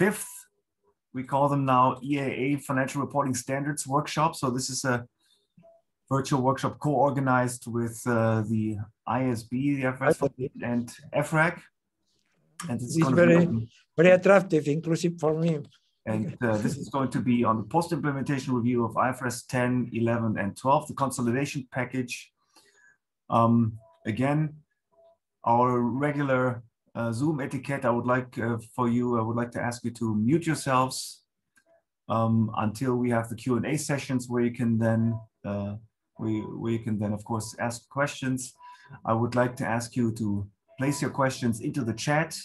fifth, we call them now EAA Financial Reporting Standards Workshop. So this is a virtual workshop co-organized with uh, the IASB, the FRS, and EFRAG. And it's, it's very, very attractive, inclusive for me. And uh, this is going to be on the post-implementation review of IFRS 10, 11, and 12, the consolidation package. Um, again, our regular Zoom etiquette, I would like uh, for you, I would like to ask you to mute yourselves um, until we have the Q&A sessions where you can then, uh, we, where you can then of course ask questions. I would like to ask you to place your questions into the chat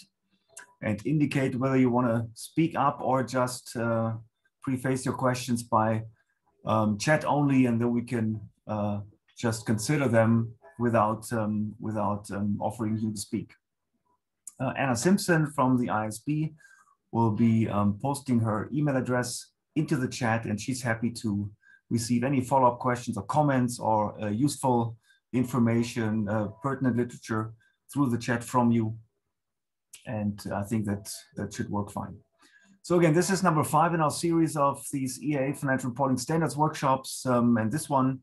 and indicate whether you want to speak up or just uh, preface your questions by um, chat only, and then we can uh, just consider them without um, without um, offering you to speak. Uh, Anna Simpson from the IASB will be um, posting her email address into the chat, and she's happy to receive any follow-up questions or comments or uh, useful information, uh, pertinent literature through the chat from you and I think that that should work fine. So again, this is number five in our series of these EAA financial reporting standards workshops. Um, and this one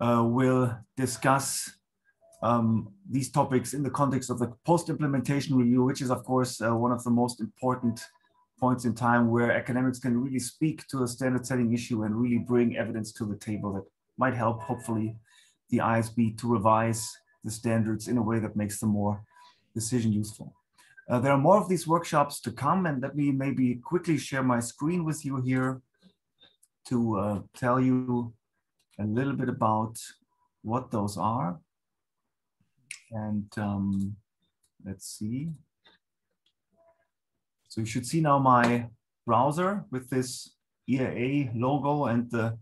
uh, will discuss um, these topics in the context of the post-implementation review, which is of course uh, one of the most important points in time where academics can really speak to a standard setting issue and really bring evidence to the table that might help, hopefully, the IASB to revise the standards in a way that makes them more decision useful. Uh, there are more of these workshops to come and let me maybe quickly share my screen with you here to uh, tell you a little bit about what those are. And um, let's see. So you should see now my browser with this EAA logo and the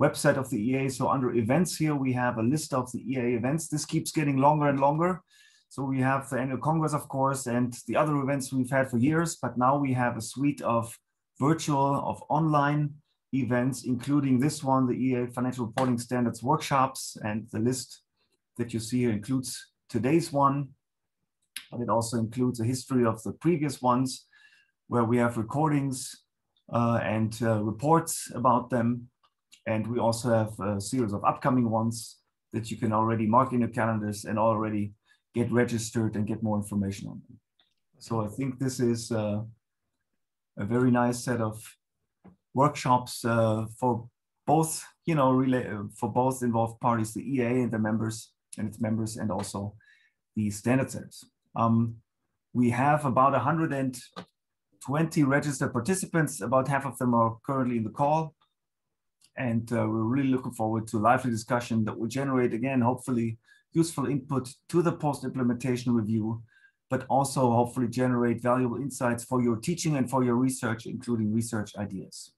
website of the EAA. So under events here, we have a list of the EAA events. This keeps getting longer and longer. So we have the annual Congress, of course, and the other events we've had for years, but now we have a suite of virtual, of online events, including this one, the EAA Financial Reporting Standards workshops, and the list that you see here includes today's one, but it also includes a history of the previous ones, where we have recordings uh, and uh, reports about them. And we also have a series of upcoming ones that you can already mark in your calendars and already get registered and get more information on them. So I think this is uh, a very nice set of workshops uh, for both, you know, for both involved parties, the EAA and the members and its members, and also the standard setters. Um, we have about 120 registered participants. About half of them are currently in the call. And uh, we're really looking forward to a lively discussion that will generate, again, hopefully useful input to the post-implementation review, but also hopefully generate valuable insights for your teaching and for your research, including research ideas.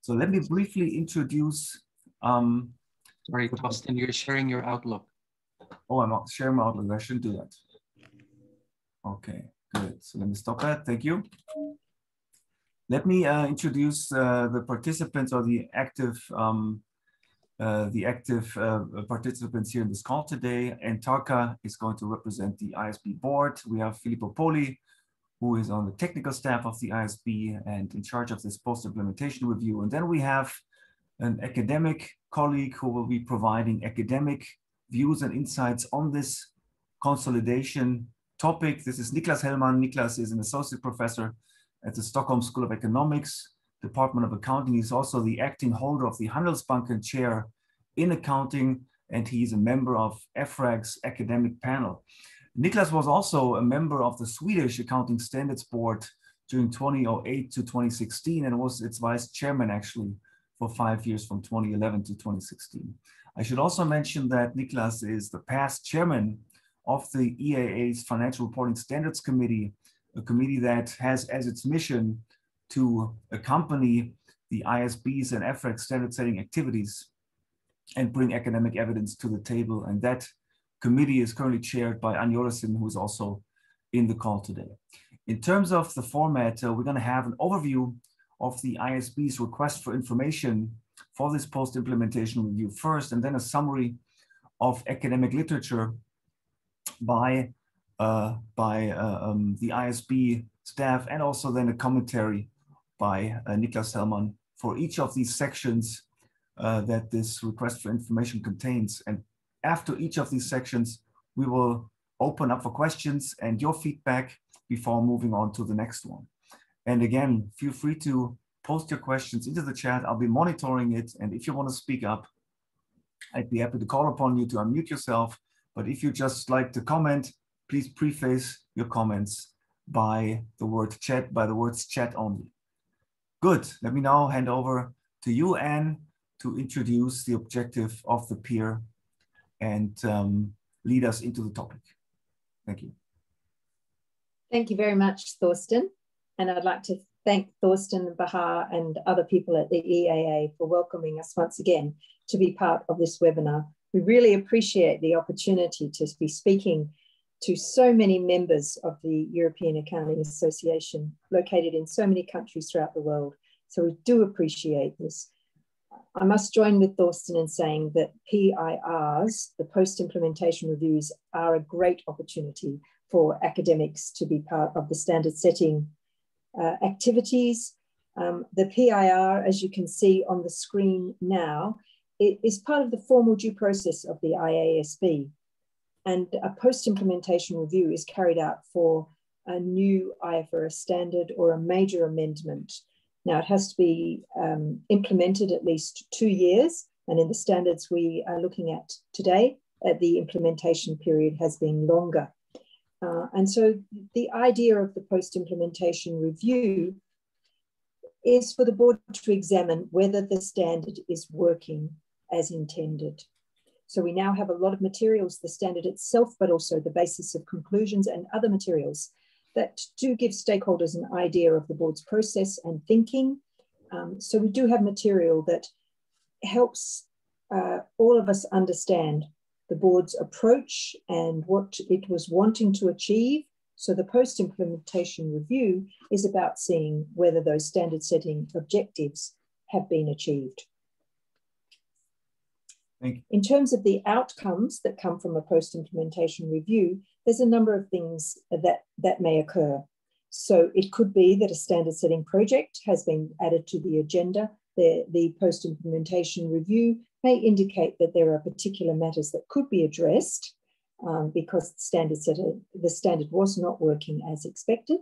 So let me briefly introduce. Um, Sorry, Thorsten, you're sharing your Outlook. Oh, I'm not sharing my Outlook. I shouldn't do that. Okay, good. So let me stop that. Thank you. Let me uh, introduce uh, the participants or the active um, uh, the active uh, participants here in this call today. Ann Tarca is going to represent the IASB board. We have Filippo Poli, who is on the technical staff of the IASB and in charge of this post-implementation review. And then we have an academic colleague who will be providing academic views and insights on this consolidation topic. This is Niklas Hellman. Niklas is an associate professor at the Stockholm School of Economics Department of Accounting. He's also the acting holder of the Handelsbanken chair in accounting, and he's a member of EFRAG's academic panel. Niklas was also a member of the Swedish Accounting Standards Board during 2008 to 2016 and was its vice chairman actually for five years from 2011 to 2016. I should also mention that Niklas is the past chairman of the EAA's Financial Reporting Standards Committee, a committee that has as its mission to accompany the IASB's and EFRAG standard setting activities and bring academic evidence to the table. And that committee is currently chaired by Ann Jorissen, who is also in the call today. In terms of the format, uh, we're going to have an overview of the IASB's request for information for this post-implementation review first, and then a summary of academic literature by, uh, by uh, um, the IASB staff and also then a commentary by uh, Niklas Hellman for each of these sections uh, that this request for information contains. And after each of these sections, we will open up for questions and your feedback before moving on to the next one. And again, feel free to post your questions into the chat. I'll be monitoring it. And if you want to speak up, I'd be happy to call upon you to unmute yourself. But if you just like to comment, please preface your comments by the word chat, by the words chat only. Good. Let me now hand over to you, Anne, to introduce the objective of the peer and um, lead us into the topic. Thank you. Thank you very much, Thorsten. And I'd like to thank Thorsten Bahar and other people at the EAA for welcoming us once again to be part of this webinar. We really appreciate the opportunity to be speaking to so many members of the European Accounting Association located in so many countries throughout the world. So we do appreciate this. I must join with Thorsten in saying that PIRs, the post-implementation reviews, are a great opportunity for academics to be part of the standard setting uh, activities. Um, the PIR, as you can see on the screen now, is part of the formal due process of the IASB. And a post-implementation review is carried out for a new IFRS standard or a major amendment. Now it has to be um, implemented at least two years. And in the standards we are looking at today, uh, the implementation period has been longer. Uh, and so the idea of the post-implementation review is for the board to examine whether the standard is working as intended. So we now have a lot of materials, the standard itself, but also the basis of conclusions and other materials that do give stakeholders an idea of the board's process and thinking. Um, so we do have material that helps uh, all of us understand the board's approach and what it was wanting to achieve. So the post-implementation review is about seeing whether those standard setting objectives have been achieved. In terms of the outcomes that come from a post-implementation review, there's a number of things that, that may occur. So it could be that a standard setting project has been added to the agenda. The, the post-implementation review may indicate that there are particular matters that could be addressed um, because the standard, the standard was not working as expected.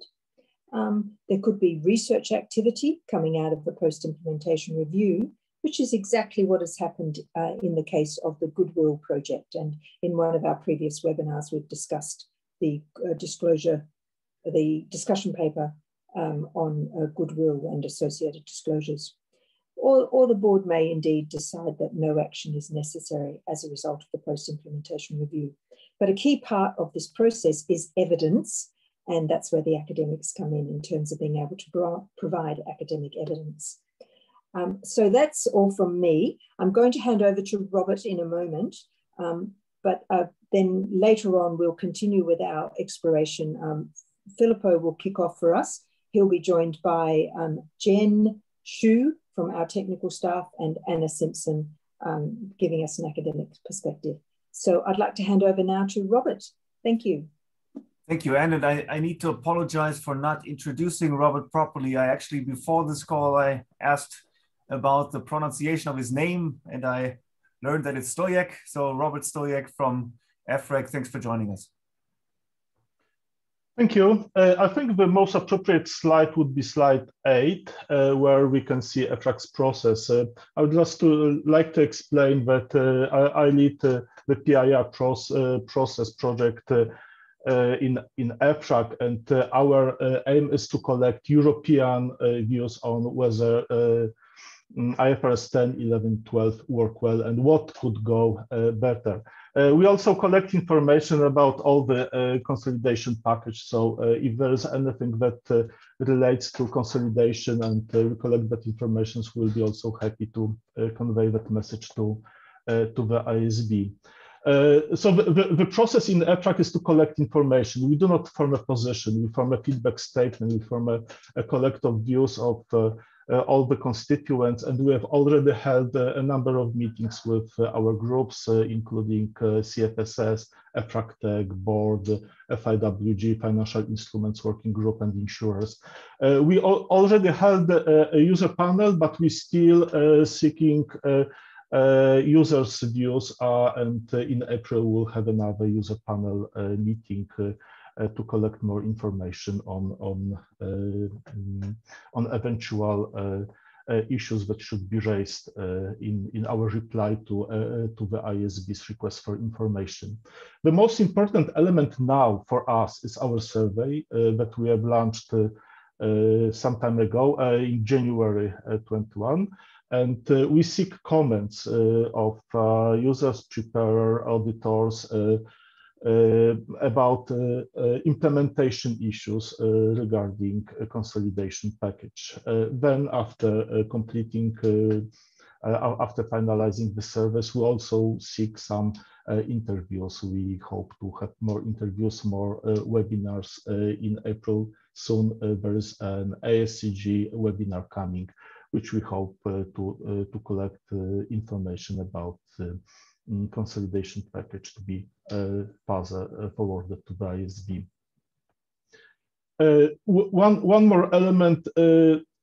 Um, there could be research activity coming out of the post-implementation review which is exactly what has happened uh, in the case of the Goodwill Project. And in one of our previous webinars, we've discussed the uh, disclosure, the discussion paper um, on uh, Goodwill and associated disclosures. Or, or the board may indeed decide that no action is necessary as a result of the post-implementation review. But a key part of this process is evidence, and that's where the academics come in in terms of being able to provide academic evidence. Um, so that's all from me. I'm going to hand over to Robert in a moment, um, but uh, then later on we'll continue with our exploration. Um, Filippo will kick off for us. He'll be joined by um, Jen Shu from our technical staff and Anna Simpson um, giving us an academic perspective. So I'd like to hand over now to Robert. Thank you. Thank you, Anne. And I, I need to apologize for not introducing Robert properly. I actually, before this call, I asked about the pronunciation of his name, and I learned that it's Stojek. So Robert Stojek from EFRAG, thanks for joining us. Thank you. Uh, I think the most appropriate slide would be slide eight, uh, where we can see EFRAG's process. Uh, I would just to, like to explain that uh, I, I, lead uh, the PIR uh, process project in, in EFRAG, and our aim is to collect European views on whether Mm, IFRS 10, 11, 12 work well and what could go uh, better. Uh, we also collect information about all the uh, consolidation package. So uh, if there is anything that uh, relates to consolidation and uh, we collect that information, we'll be also happy to convey that message to, to the IASB. so the, the, the, process in EFRAG is to collect information. We do not form a position, we form a feedback statement, we form a, a collect of views of uh, all the constituents, and we have already held uh, a number of meetings with uh, our groups, including CFSS, EFRAG TEG, board, FIWG, Financial Instruments Working Group, and insurers. we al already held a, a, user panel, but we're still seeking uh, users' views, uh, and uh, in April we'll have another user panel meeting to collect more information on on mm, on eventual uh, issues that should be raised uh, in, in our reply to, uh, to the IASB's request for information. The most important element now for us is our survey that we have launched some time ago in January 21. And uh, we seek comments uh, of uh, users, preparer, auditors about implementation issues regarding a consolidation package. then after completing uh, after finalizing the service, we also seek some uh, interviews. We hope to have more interviews, more uh, webinars in April. Soon there is an ASCG webinar coming which we hope uh, to, uh, to collect uh, information about consolidation package to be forwarded to the IASB. one, one more element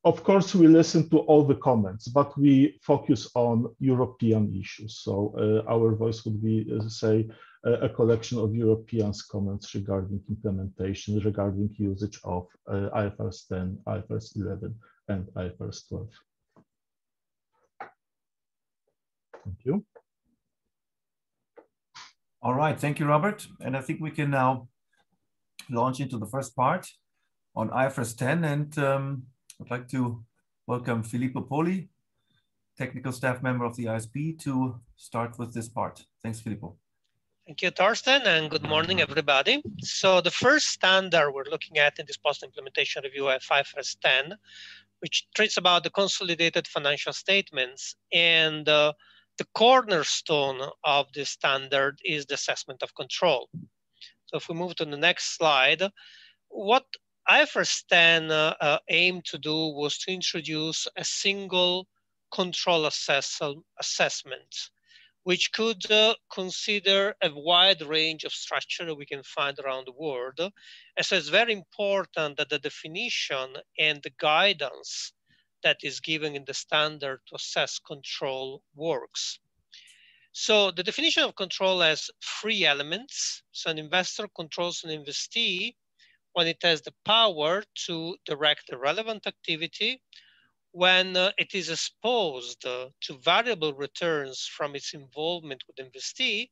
of course, we listen to all the comments, but we focus on European issues. So uh, our voice would be, uh, say, uh, a collection of Europeans' comments regarding implementation, regarding usage of IFRS 10, IFRS 11, and IFRS 12. Thank you. All right, thank you, Robert. And I think we can now launch into the first part on IFRS 10. And um, I'd like to welcome Filippo Poli, technical staff member of the IASB, to start with this part. Thanks, Filippo. Thank you, Thorsten, and good morning, everybody. So the first standard we're looking at in this post-implementation review of IFRS 10 which treats about the consolidated financial statements. And uh, the cornerstone of the standard is the assessment of control. So if we move to the next slide, what IFRS 10 uh, uh, aimed to do was to introduce a single control assess assessment which could uh, consider a wide range of structure we can find around the world. And so it's very important that the definition and the guidance that is given in the standard to assess control works. So the definition of control has three elements. So an investor controls an investee when it has the power to direct the relevant activity when uh, it is exposed uh, to variable returns from its involvement with investee,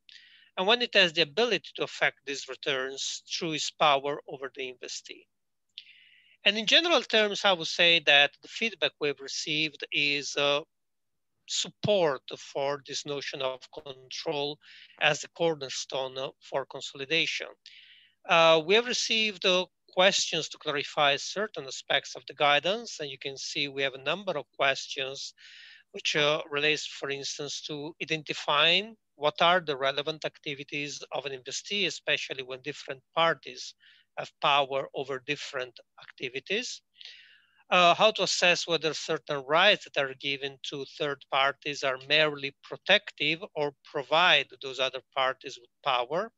and when it has the ability to affect these returns through its power over the investee. And in general terms, I would say that the feedback we've received is uh, support for this notion of control as the cornerstone for consolidation. Uh, we have received uh, questions to clarify certain aspects of the guidance. And you can see we have a number of questions which uh, relates, for instance, to identifying what are the relevant activities of an investee, especially when different parties have power over different activities. Uh, how to assess whether certain rights that are given to third parties are merely protective or provide those other parties with power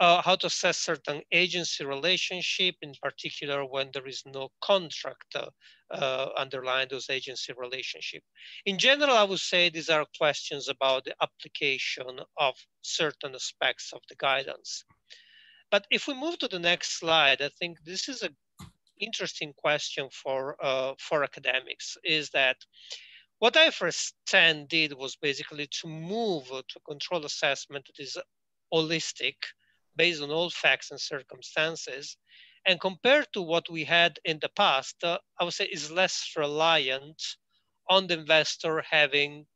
uh, how to assess certain agency relationship, in particular when there is no contract uh, uh, underlying those agency relationship. In general, I would say these are questions about the application of certain aspects of the guidance. But if we move to the next slide, I think this is an interesting question for, uh, for academics, is that what IFRS 10 did was basically to move to control assessment that is holistic, based on all facts and circumstances. And compared to what we had in the past, uh, I would say is less reliant on the investor having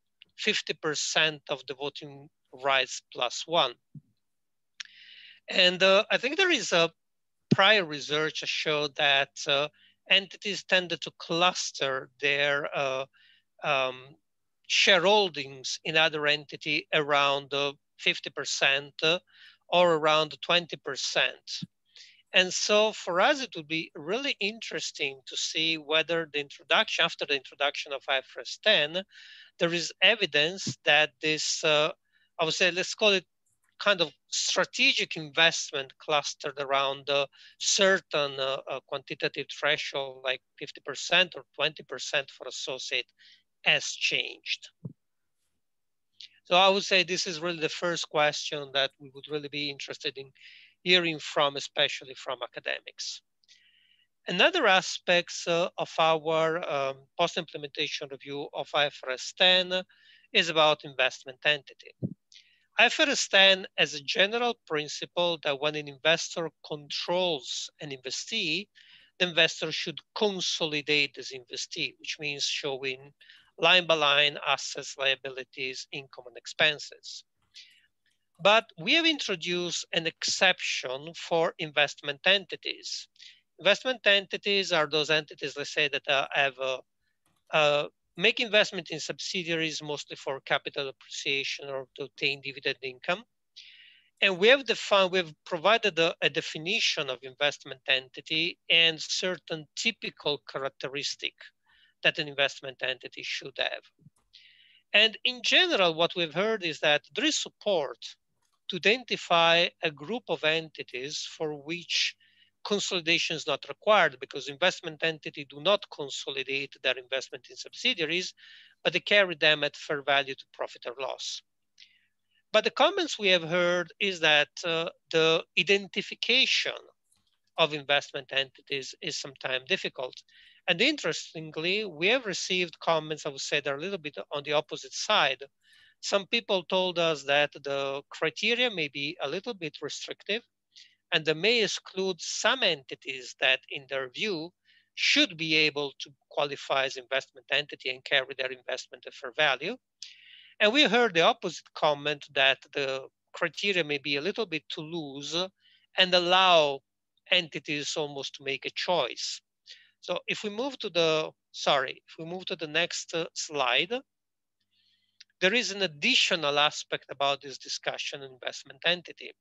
50% of the voting rights plus one. And uh, I think there is a prior research that showed that uh, entities tended to cluster their uh, um, shareholdings in other entity around 50% or around 20%. And so for us, it would be really interesting to see whether the introduction, after the introduction of IFRS 10, there is evidence that this, uh, I would say, let's call it kind of strategic investment clustered around a certain uh, uh, quantitative threshold, like 50% or 20% for associate, has changed. So I would say this is really the first question that we would really be interested in hearing from, especially from academics. Another aspect uh, of our um, post-implementation review of IFRS 10 is about investment entity. IFRS 10 as a general principle that when an investor controls an investee, the investor should consolidate this investee, which means showing line by line assets, liabilities, income, and expenses. But we have introduced an exception for investment entities. Investment entities are those entities, let's say, that uh, have a, uh, make investment in subsidiaries mostly for capital appreciation or to obtain dividend income. And we have defined, we've provided a, a, definition of investment entity and certain typical characteristic that an investment entity should have. And in general, what we've heard is that there is support to identify a group of entities for which consolidation is not required because investment entities do not consolidate their investment in subsidiaries, but they carry them at fair value to profit or loss. But the comments we have heard is that uh, the identification of investment entities is sometimes difficult. And interestingly, we have received comments, I would say, that are a little bit on the opposite side. Some people told us that the criteria may be a little bit restrictive and they may exclude some entities that in their view should be able to qualify as investment entity and carry their investment at fair value. And we heard the opposite comment that the criteria may be a little bit too loose and allow entities almost to make a choice. So if we move to the, sorry, if we move to the next uh, slide, there is an additional aspect about this discussion investment entity.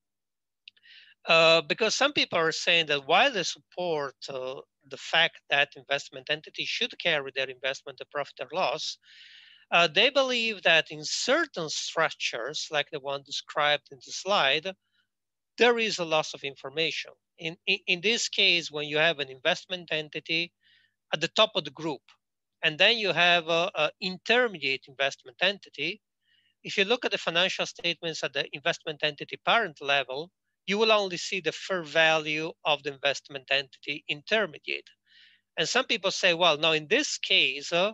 Uh, because some people are saying that while they support uh, the fact that investment entities should carry their investment at profit or loss, uh, they believe that in certain structures, like the one described in the slide, there is a loss of information. In, in, in this case, when you have an investment entity at the top of the group, and then you have an intermediate investment entity, if you look at the financial statements at the investment entity parent level, you will only see the fair value of the investment entity intermediate. And some people say, well, now in this case, uh,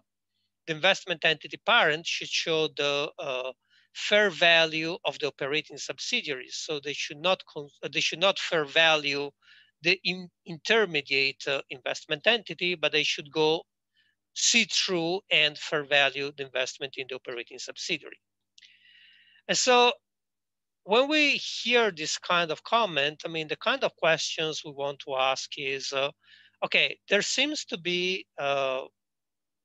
the investment entity parent should show the uh, fair value of the operating subsidiaries. So they should not they should not fair value the in intermediate uh, investment entity, but they should go see through and fair value the investment in the operating subsidiary. And so when we hear this kind of comment, I mean, the kind of questions we want to ask is, uh, okay, there seems to be uh,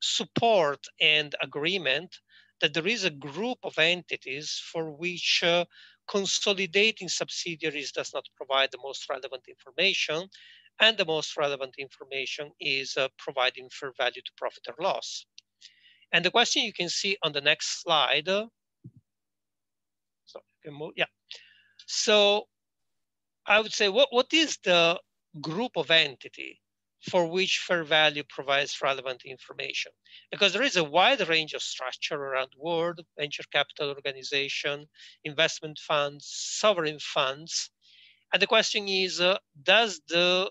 support and agreement that there is a group of entities for which uh, consolidating subsidiaries does not provide the most relevant information, and the most relevant information is uh, providing fair value to profit or loss. And the question you can see on the next slide uh, yeah. So I would say, what, what is the group of entity for which fair value provides relevant information? Because there is a wide range of structure around the world, venture capital organization, investment funds, sovereign funds. And the question is, uh, does the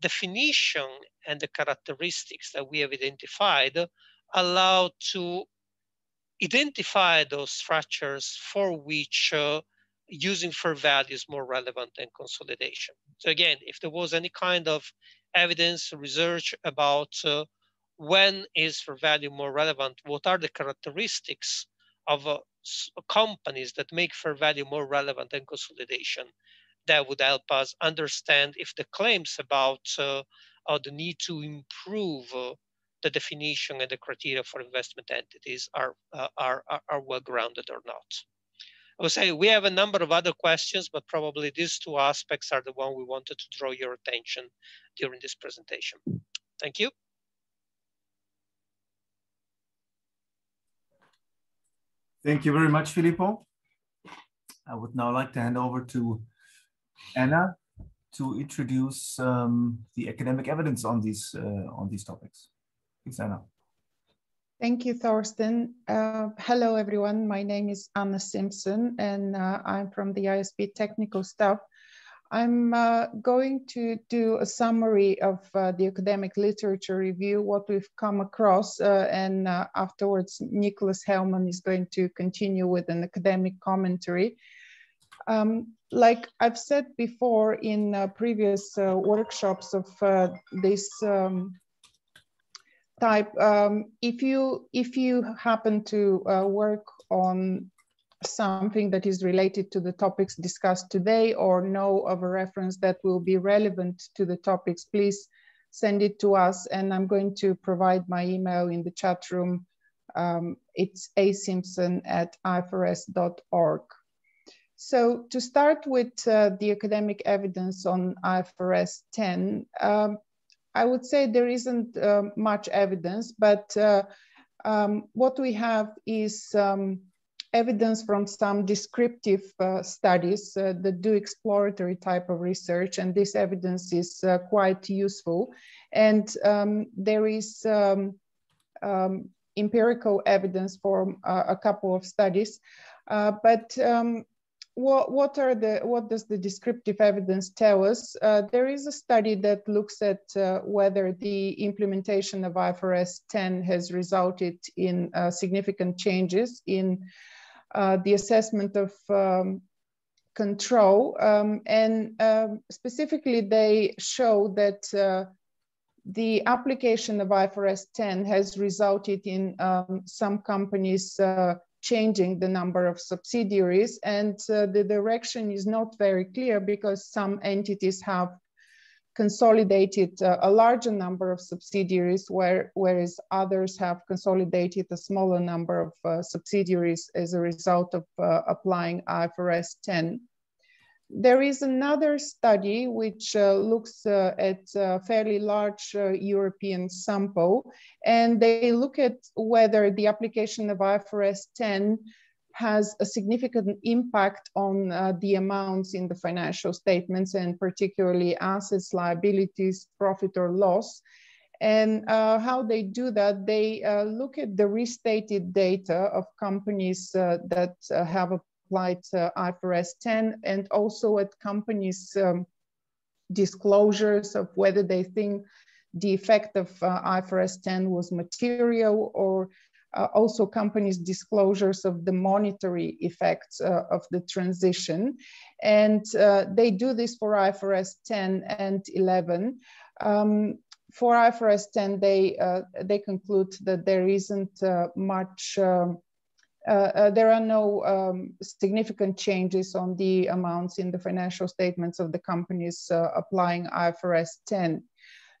definition and the characteristics that we have identified allow to identify those structures for which uh, using fair value is more relevant than consolidation. So again, if there was any kind of evidence, research about uh, when is fair value more relevant, what are the characteristics of uh, companies that make fair value more relevant than consolidation, that would help us understand if the claims about uh, the need to improve uh, the definition and the criteria for investment entities are, uh, are, are, are well grounded or not. I would say we have a number of other questions, but probably these two aspects are the one we wanted to draw your attention during this presentation. Thank you. Thank you very much, Filippo. I would now like to hand over to Anna to introduce um, the academic evidence on these uh, on these topics. Thanks, Anna. Thank you, Thorsten. Uh, hello, everyone. My name is Anna Simpson, and uh, I'm from the IASB technical staff. I'm uh, going to do a summary of uh, the academic literature review, what we've come across, uh, and uh, afterwards Nicholas Hellman is going to continue with an academic commentary. Um, like I've said before in previous workshops of this um, type. Um, if you if you happen to uh, work on something that is related to the topics discussed today or know of a reference that will be relevant to the topics, please send it to us. And I'm going to provide my email in the chat room. Um, it's asimpson at ifrs.org. So to start with uh, the academic evidence on IFRS 10, um, I would say there isn't uh, much evidence, but uh, um, what we have is um, evidence from some descriptive uh, studies uh, that do exploratory type of research, and this evidence is uh, quite useful. And um, there is um, um, empirical evidence for uh, a couple of studies, but what, what are the what does the descriptive evidence tell us? Uh, there is a study that looks at uh, whether the implementation of IFRS 10 has resulted in uh, significant changes in uh, the assessment of um, control, um, and um, specifically they show that uh, the application of IFRS 10 has resulted in um, some companies uh, changing the number of subsidiaries. And uh, the direction is not very clear because some entities have consolidated uh, a larger number of subsidiaries, where, whereas others have consolidated a smaller number of uh, subsidiaries as a result of uh, applying IFRS 10. There is another study which uh, looks uh, at a fairly large uh, European sample, and they look at whether the application of IFRS 10 has a significant impact on uh, the amounts in the financial statements and particularly assets, liabilities, profit or loss. And uh, how they do that, they uh, look at the restated data of companies that have a applied uh, IFRS 10 and also at companies' um, disclosures of whether they think the effect of uh, IFRS 10 was material or uh, also companies' disclosures of the monetary effects uh, of the transition. And uh, they do this for IFRS 10 and 11. Um, for IFRS 10, they, uh, they conclude that there isn't much um, uh, uh, there are no um, significant changes on the amounts in the financial statements of the companies uh, applying IFRS 10.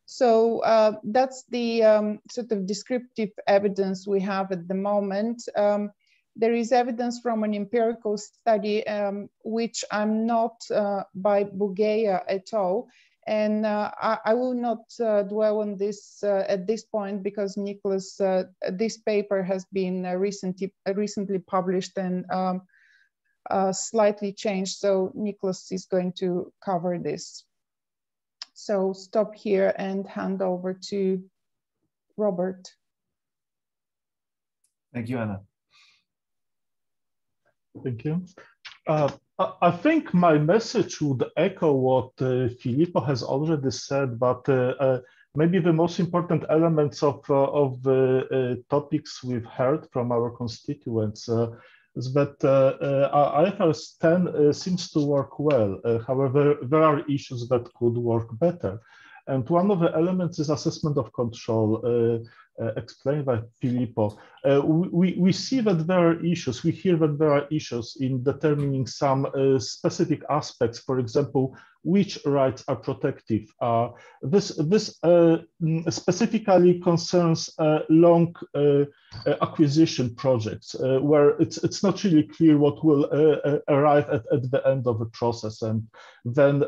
So uh, that's the um, sort of descriptive evidence we have at the moment. Um, there is evidence from an empirical study, um, which I'm not uh, by Bugeja et al. And uh, I, I, will not uh, dwell on this uh, at this point because Nicholas, uh, this paper has been uh, recently uh, recently published and um, slightly changed. So Nicholas is going to cover this. So stop here and hand over to Robert. Thank you, Anna. Thank you. I think my message would echo what uh, Filippo has already said, but uh, uh, maybe the most important elements of, uh, of the uh, topics we've heard from our constituents uh, is that IFRS 10 seems to work well. however, there are issues that could work better. And one of the elements is assessment of control. Uh, explained by Filippo, uh, we, we see that there are issues, we hear that there are issues in determining some uh, specific aspects, for example, which rights are protective. Uh, this this uh, mm, specifically concerns uh, long uh, uh, acquisition projects uh, where it's, it's not really clear what will arrive at, at the end of the process and then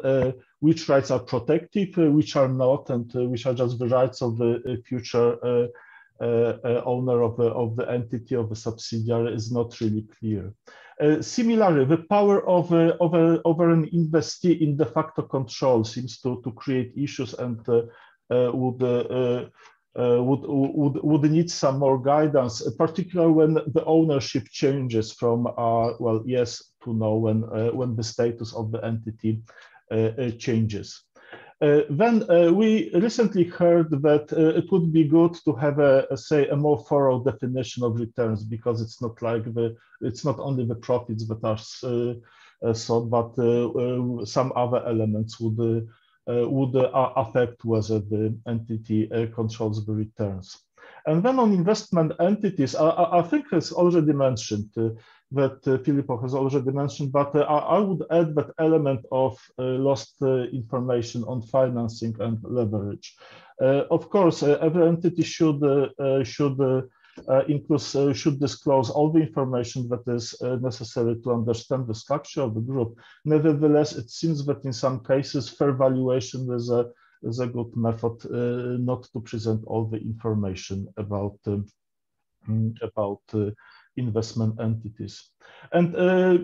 which rights are protective, which are not, and which are just the rights of the future Uh, uh, owner of the, of the entity of the subsidiary is not really clear. Uh, similarly, the power of, uh, of a, over an investee in de facto control seems to, to create issues and uh, uh, would, would, would, would need some more guidance, particularly when the ownership changes from, well, yes to no, when, when the status of the entity changes. Uh, then uh, we recently heard that uh, it would be good to have a, a, say a more thorough definition of returns because it's not like the it's not only the profits that are uh, uh, sought but uh, some other elements would would affect whether the entity controls the returns. And then on investment entities, I, I think as already mentioned, uh, that uh, Filippo has already mentioned, but uh, I, I, would add that element of uh, lost uh, information on financing and leverage. Uh, of course, every entity should should include should disclose all the information that is necessary to understand the structure of the group. Nevertheless, it seems that in some cases, fair valuation is a is a good method not to present all the information about um, about investment entities. And uh,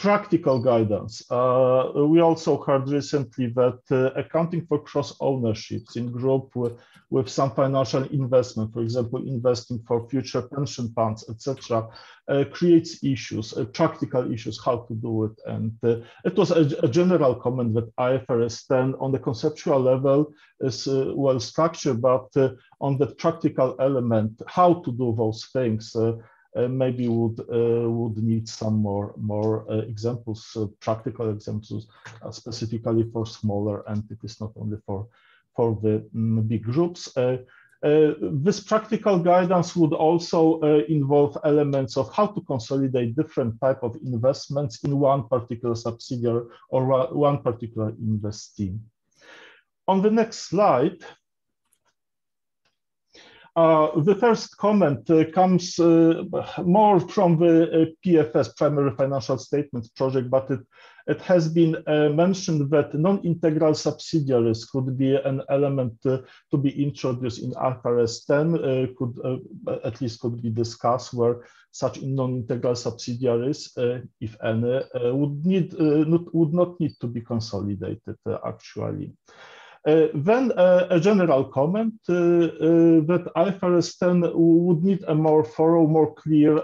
practical guidance. Uh, we also heard recently that uh, accounting for cross ownerships in group with, with, some financial investment, for example, investing for future pension funds, etc., uh, creates issues, uh, practical issues, how to do it. And uh, it was a, a, general comment that IFRS 10 on the conceptual level is uh, well structured, but on the practical element, how to do those things, maybe would uh, would need some more more uh, examples, practical examples, specifically for smaller entities, not only for for the mm, big groups. Uh, this practical guidance would also uh, involve elements of how to consolidate different type of investments in one particular subsidiary or one particular investee. On the next slide, uh, the first comment uh, comes uh, more from the PFS, Primary Financial Statements project, but it, it has been mentioned that non-integral subsidiaries could be an element to be introduced in IFRS 10, could at least could be discussed where such non-integral subsidiaries, uh, if any, uh, would need uh, not, would not need to be consolidated actually. Then a general comment that IFRS 10 would need a more thorough, more clear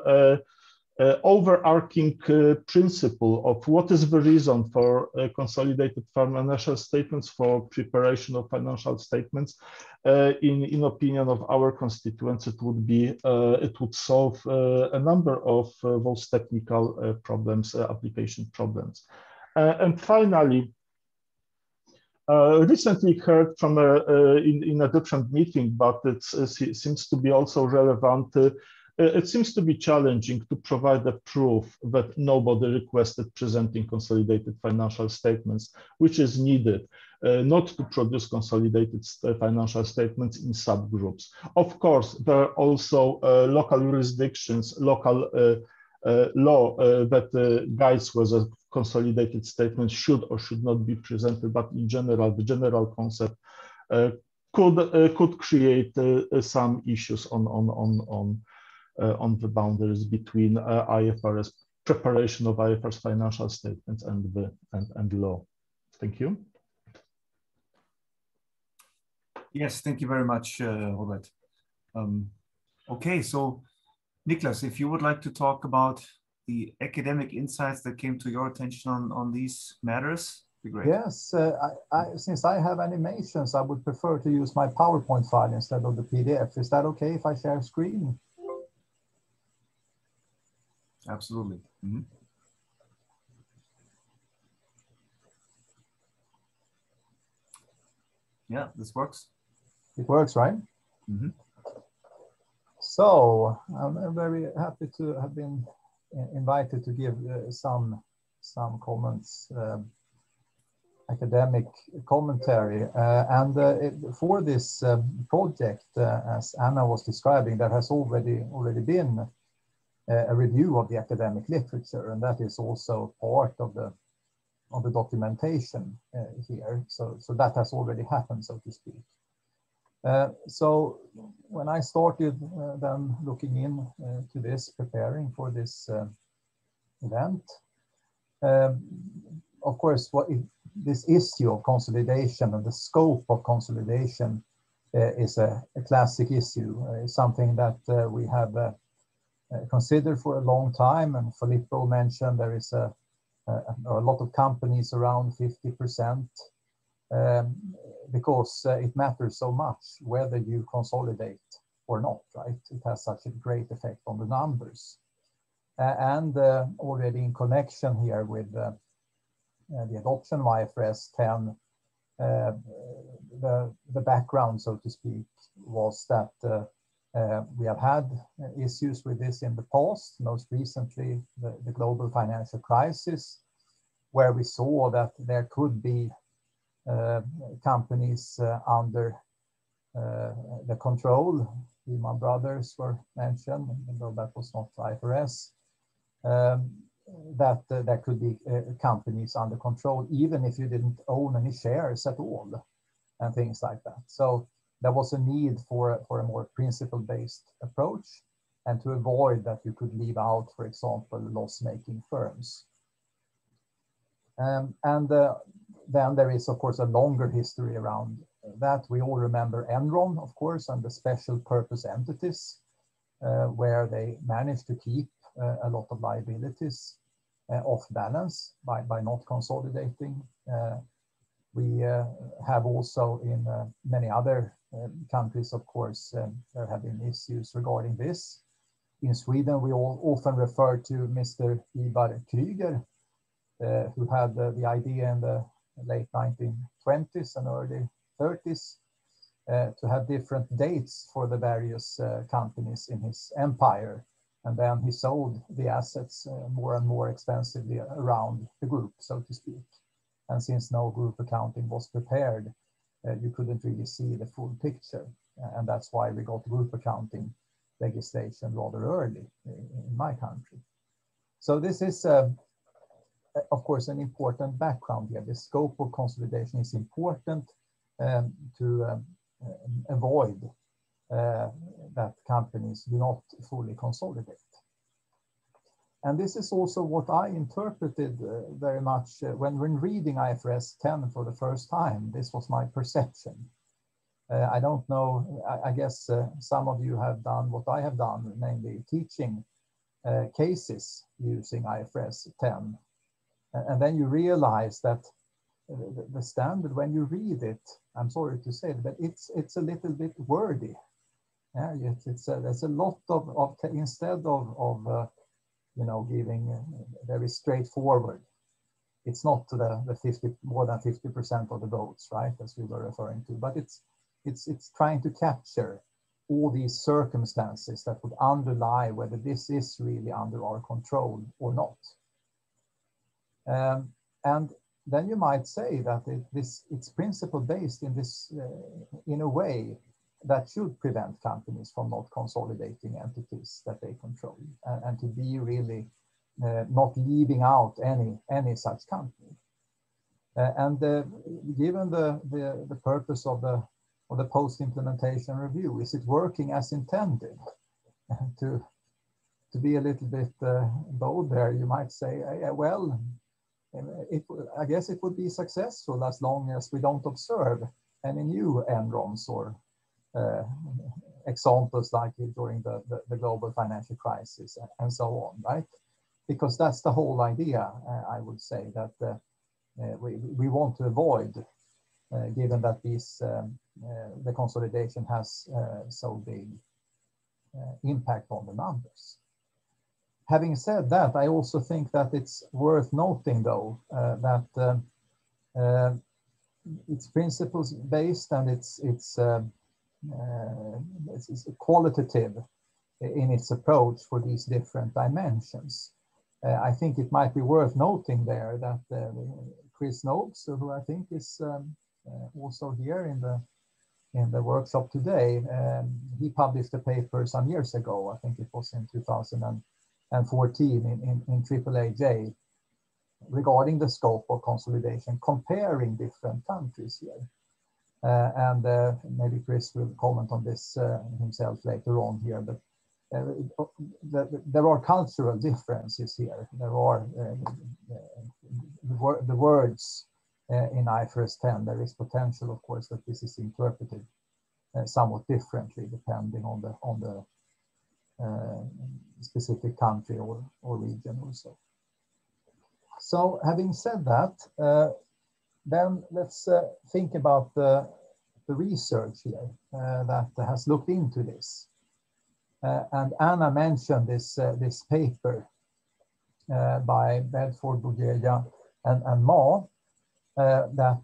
uh, overarching uh, principle of what is the reason for uh, consolidated financial statements for preparation of financial statements in in opinion of our constituents it would be it would solve a number of those technical problems application problems. And finally uh, recently heard from a, uh, in, in a different meeting, but it uh, seems to be also relevant. Uh, it seems to be challenging to provide a proof that nobody requested presenting consolidated financial statements, which is needed, uh, not to produce consolidated financial statements in subgroups. Of course, there are also local jurisdictions, local law that guides whether consolidated statements should or should not be presented, but in general, the general concept uh, could uh, could create uh, some issues on on on on on the boundaries between IFRS preparation of IFRS financial statements and the and, and law. Thank you. Yes, thank you very much, uh, Robert. Um, okay, so Niklas, if you would like to talk about the academic insights that came to your attention on, on these matters? Be great. Yes, uh, I, I, since I have animations, I would prefer to use my PowerPoint file instead of the PDF. Is that okay if I share screen? Absolutely. Mm -hmm. Yeah, this works. It works, right? Mm -hmm. So I'm very happy to have been invited to give uh, some some comments, uh, academic commentary. Uh, and uh, it, for this um, project, uh, as Anna was describing, there has already already been uh, a review of the academic literature, and that is also part of the of the documentation here. So, so that has already happened, so to speak. Uh, so when I started uh, then looking in uh, to this, preparing for this event, um, of course, what this issue of consolidation and the scope of consolidation uh, is a, a, classic issue. Uh, it's something that uh, we have considered for a long time. And Filippo mentioned there is a, a, a lot of companies around 50% um, because uh, it matters so much whether you consolidate or not, right? It has such a great effect on the numbers. Uh, and uh, already in connection here with uh, uh, the adoption of IFRS 10, uh, the, the background, so to speak, was that we have had issues with this in the past, most recently the, the global financial crisis, where we saw that there could be uh, companies uh, under uh, the control. Lehman Brothers were mentioned, even though that was not IFRS. Um, that uh, there could be uh, companies under control, even if you didn't own any shares at all, and things like that. So there was a need for, for a more principle-based approach and to avoid that you could leave out, for example, loss-making firms. Um, and uh, then there is, of course, a longer history around that. We all remember Enron, of course, and the special purpose entities, uh, where they managed to keep uh, a lot of liabilities uh, off balance by, by not consolidating. Uh, we uh, have also in uh, many other countries, of course, um, there have been issues regarding this. In Sweden, we all often refer to Mr. Ivar Kreuger, who had the idea in the late 1920s and early 30s uh, to have different dates for the various uh, companies in his empire. And then he sold the assets uh, more and more expensively around the group, so to speak. And since no group accounting was prepared, uh, you couldn't really see the full picture. And that's why we got group accounting legislation rather early in, in my country. So this is uh, of course, an important background here. The scope of consolidation is important um, to um, uh, avoid uh, that companies do not fully consolidate. And this is also what I interpreted uh, very much uh, when, when reading IFRS 10 for the first time. This was my perception. Uh, I don't know, I, I guess uh, some of you have done what I have done, namely teaching cases using IFRS 10 and then you realize that the standard when you read it i'm sorry to say it but it's it's a little bit wordy. Yeah it's, it's a, there's a lot of, of instead of of uh, you know giving very straightforward it's not the, the 50 more than 50 percent of the votes right as we were referring to but it's it's it's trying to capture all these circumstances that would underlie whether this is really under our control or not um, and then you might say that it, this it's principle based in this uh, in a way that should prevent companies from not consolidating entities that they control and, and to be really uh, not leaving out any any such company. Uh, and uh, given the, the the purpose of the of the post implementation review, is it working as intended? to to be a little bit uh, bold there, you might say, well, it, I guess it would be successful as long as we don't observe any new Enrons or uh, examples like it during the, the, the, global financial crisis and so on, right? Because that's the whole idea, uh, I would say, that uh, uh we, we want to avoid, uh, given that this, um, uh, the consolidation has so big impact on the numbers having said that, I also think that it's worth noting, though, uh, that uh, uh, it's principles based and it's it's, uh, uh, it's, it's qualitative in its approach for these different dimensions. I think it might be worth noting there that Chris Nobes, who I think is um, also here in the in the workshop today, um, he published a paper some years ago. I think it was in 2014 in, in, in AAAJ regarding the scope of consolidation, comparing different countries here. Uh, and uh, maybe Chris will comment on this uh, himself later on here, but uh, the, there are cultural differences here. There are uh, the, the, words uh, in IFRS 10. There is potential, of course, that this is interpreted somewhat differently depending on the on the specific country or, or region or so. So having said that, uh, then let's uh, think about the, the research here uh, that has looked into this. Uh, and Anna mentioned this, uh, this paper uh, by Bedford, Bugeja, and, and Ma, that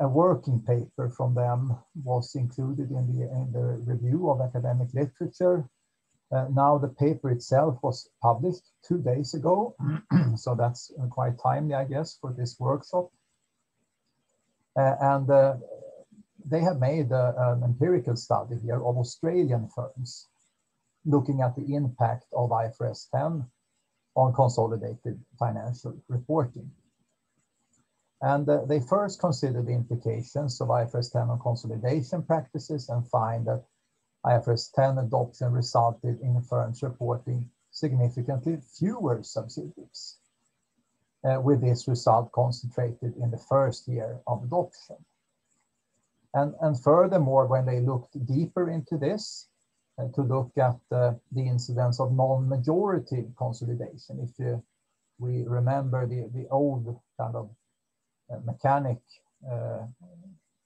a working paper from them was included in the, in the review of academic literature. Uh, now the paper itself was published two days ago, so that's uh, quite timely, I guess, for this workshop. Uh, and they have made a, an empirical study here of Australian firms looking at the impact of IFRS 10 on consolidated financial reporting. And uh, they first consider the implications of IFRS 10 on consolidation practices and find that IFRS 10 adoption resulted in firms reporting significantly fewer subsidiaries, uh, with this result concentrated in the first year of adoption. And, and furthermore, when they looked deeper into this, uh, to look at uh, the incidence of non-majority consolidation. If you, we remember the, the old kind of uh, mechanic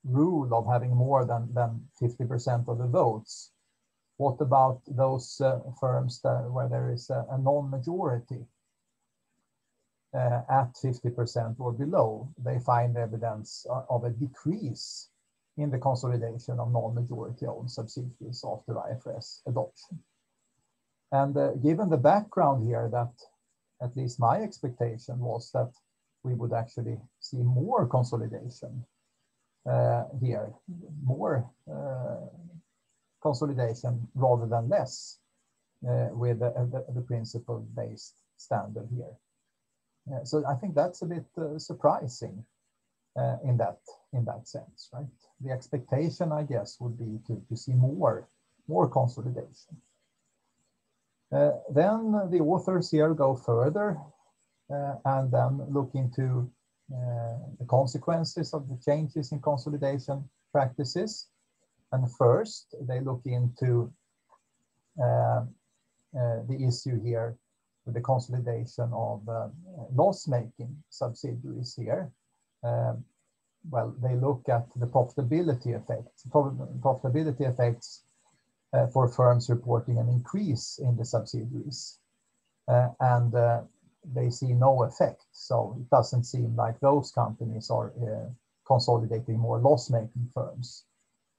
rule of having more than, than 50% of the votes, what about those uh, firms that, where there is a, a non-majority uh, at 50% or below? They find evidence of a decrease in the consolidation of non-majority owned subsidiaries after IFRS adoption. And uh, given the background here that at least my expectation was that we would actually see more consolidation uh, here, more uh, consolidation rather than less uh, with the, the, principle-based standard here. Uh, so I think that's a bit uh, surprising uh, in that in that sense, right? The expectation, I guess, would be to, to see more more consolidation. Uh, then the authors here go further and then look into the consequences of the changes in consolidation practices. And first, they look into uh, uh, the issue here with the consolidation of loss-making subsidiaries here um, well, they look at the profitability effects, profitability effects uh, for firms reporting an increase in the subsidiaries. Uh, and uh, they see no effect. So it doesn't seem like those companies are uh, consolidating more loss-making firms,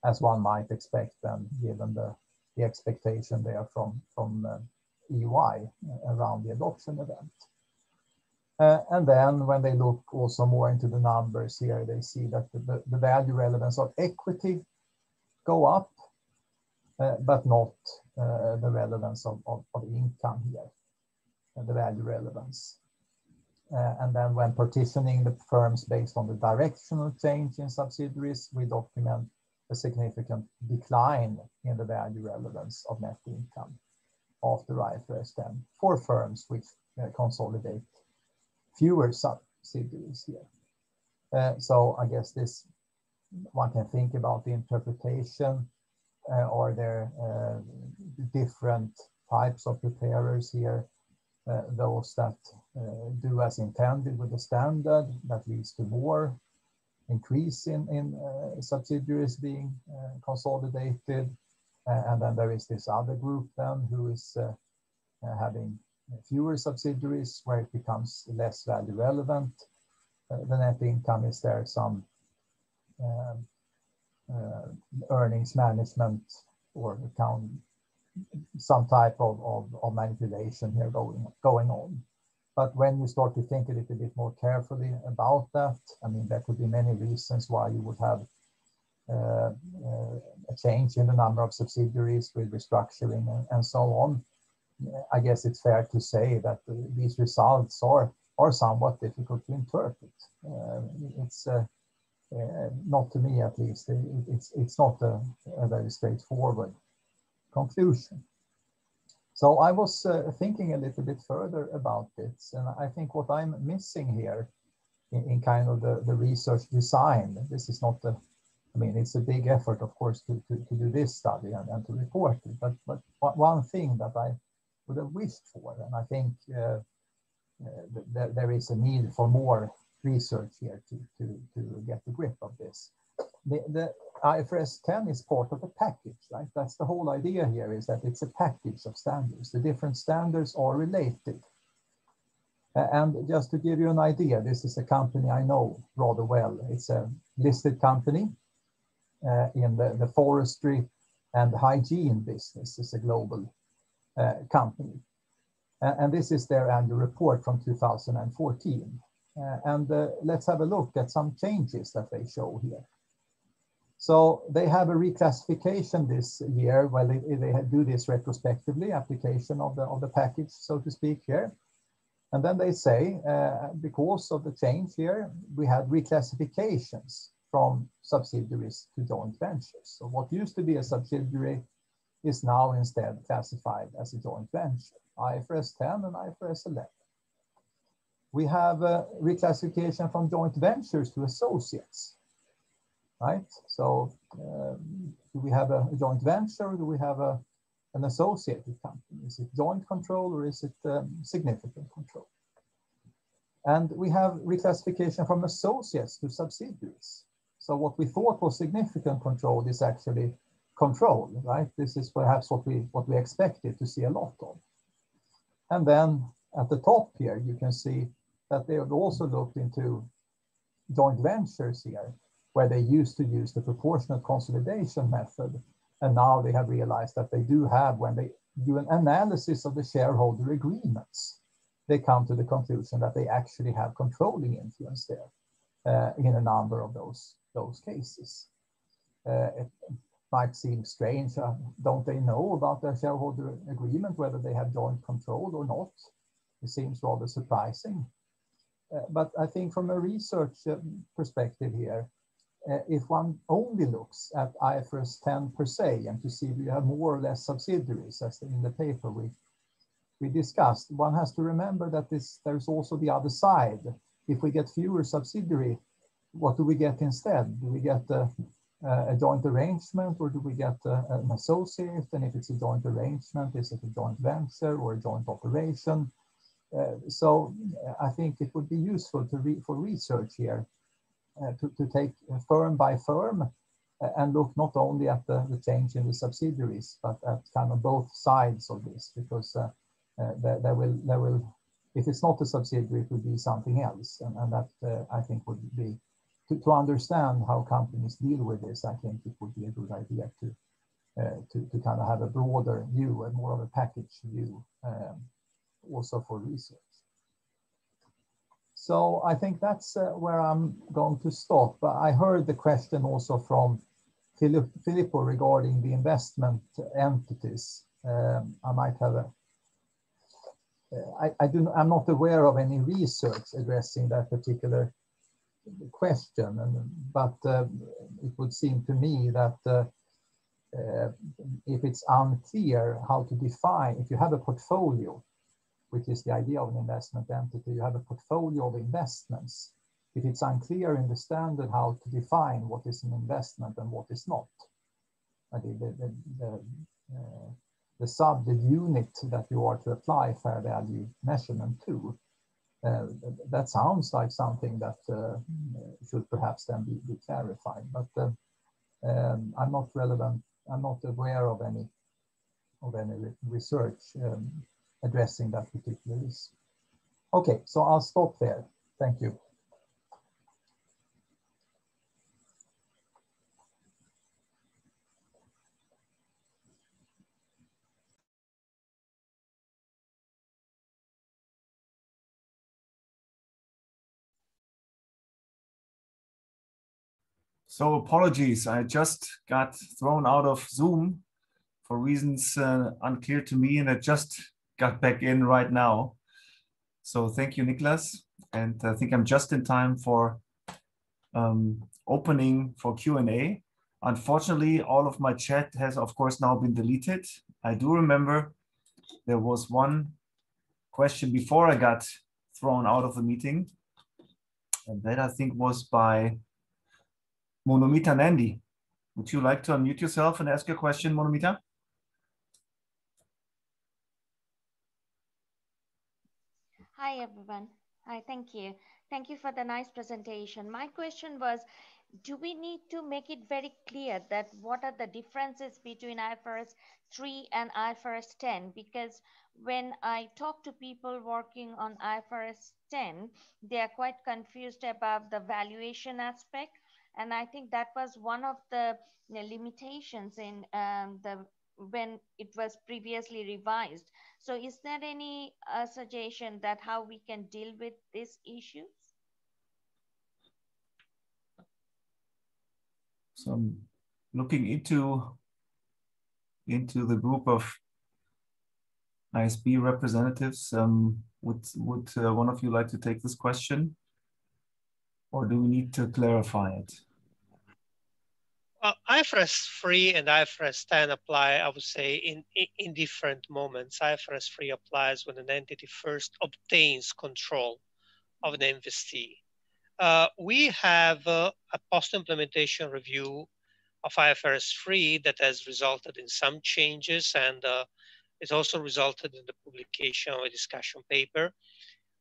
as one might expect them, given the, the expectation there from, from uh, EY around the adoption event. Uh, and then when they look also more into the numbers here, they see that the, the value relevance of equity go up, uh, but not uh, the relevance of, of, of income here, the value relevance. Uh, and then when partitioning the firms based on the directional change in subsidiaries, we document a significant decline in the value relevance of net income after IFRS 10 for firms which uh, consolidate fewer subsidiaries here. Uh, so I guess this one can think about the interpretation. Uh, are there uh, different types of preparers here? Uh, those that uh, do as intended with the standard that leads to more increase in, in uh, subsidiaries being consolidated. and then there is this other group then who is having fewer subsidiaries where it becomes less value relevant. Uh, the net income is there some um, uh, earnings management or account some type of, of, of, manipulation here going, going on. But when you start to think a little bit more carefully about that, I mean, there could be many reasons why you would have uh, uh, a change in the number of subsidiaries with restructuring and, and, so on. I guess it's fair to say that these results are, are somewhat difficult to interpret. Uh, it's uh, uh, not to me at least, it, it's, it's not a, a very straightforward conclusion. So I was uh, thinking a little bit further about this, and I think what I'm missing here in, in, kind of the, the research design, this is not the, I mean, it's a big effort, of course, to, to, to do this study and, and to report it, but, but one thing that I would have wished for, and I think uh, uh, th there is a need for more research here to, to, to get the grip of this. The, the IFRS 10 is part of a package, right? That's the whole idea here is that it's a package of standards. The different standards are related. And just to give you an idea, this is a company I know rather well. It's a listed company uh, in the, the forestry and hygiene business. It's a global uh, company. Uh, and this is their annual report from 2014. Uh, and uh, let's have a look at some changes that they show here. So they have a reclassification this year. Well, they, they do this retrospectively, application of the, of the package, so to speak, here. And then they say, uh, because of the change here, we had reclassifications from subsidiaries to joint ventures. So what used to be a subsidiary is now instead classified as a joint venture, IFRS 10 and IFRS 11. We have a reclassification from joint ventures to associates right? So um, do we have a, joint venture or do we have a, an associated company? Is it joint control or is it um, significant control? And we have reclassification from associates to subsidiaries. So what we thought was significant control is actually control, right? This is perhaps what we what we expected to see a lot of. And then at the top here, you can see that they have also looked into joint ventures here where they used to use the proportional consolidation method. And now they have realized that they do have, when they do an analysis of the shareholder agreements, they come to the conclusion that they actually have controlling influence there uh, in a number of those, those cases. Uh, it might seem strange. Uh, don't they know about their shareholder agreement, whether they have joint control or not? It seems rather surprising. Uh, but I think from a research uh, perspective here, uh, if one only looks at IFRS 10 per se and to see if you have more or less subsidiaries, as in the paper we, we discussed, one has to remember that this there's also the other side. If we get fewer subsidiary, what do we get instead? Do we get a, a joint arrangement or do we get a, an associate? And if it's a joint arrangement, is it a joint venture or a joint operation? Uh, so I think it would be useful to re for research here to, to take firm by firm uh, and look not only at the, the change in the subsidiaries, but at kind of both sides of this, because uh, there, there, will, there will, if it's not a subsidiary, it would be something else. And, and that I think would be, to, to understand how companies deal with this, I think it would be a good idea to, uh, to, to kind of have a broader view and more of a package view um, also for research. So I think that's uh, where I'm going to stop. I heard the question also from Filippo regarding the investment entities. Um, I might have a, uh, I, I do, I'm not aware of any research addressing that particular question, and, but uh, it would seem to me that uh, uh, if it's unclear how to define, if you have a portfolio which is the idea of an investment entity. You have a portfolio of investments. If it's unclear in the standard how to define what is an investment and what is not, the, the, the, uh, the sub, the unit that you are to apply fair value measurement to, uh, that sounds like something that uh, should perhaps then be, be clarified. But uh, um, I'm not relevant. I'm not aware of any of any research um, addressing that particular issue. Okay, so I'll stop there. Thank you. So apologies, I just got thrown out of Zoom for reasons uh, unclear to me, and I just got back in right now. So thank you, Niklas. And I think I'm just in time for um, opening for Q&A. Unfortunately, all of my chat has of course now been deleted. I do remember there was one question before I got thrown out of the meeting. And that I think was by Monomita Nandi. Would you like to unmute yourself and ask your question, Monomita? Hi, everyone. Hi, thank you. Thank you for the nice presentation. My question was, do we need to make it very clear that what are the differences between IFRS 3 and IFRS 10? Because when I talk to people working on IFRS 10, they are quite confused about the valuation aspect. And I think that was one of the limitations in um, the when it was previously revised. So is there any uh, suggestion that how we can deal with these issues? So I'm looking into into the group of IASB representatives. Um, would would uh, one of you like to take this question, or do we need to clarify it? IFRS 3 and IFRS 10 apply, I would say, in, in different moments. IFRS 3 applies when an entity first obtains control of an investee. Uh, we have uh, a post-implementation review of IFRS 3 that has resulted in some changes and uh, it also resulted in the publication of a discussion paper.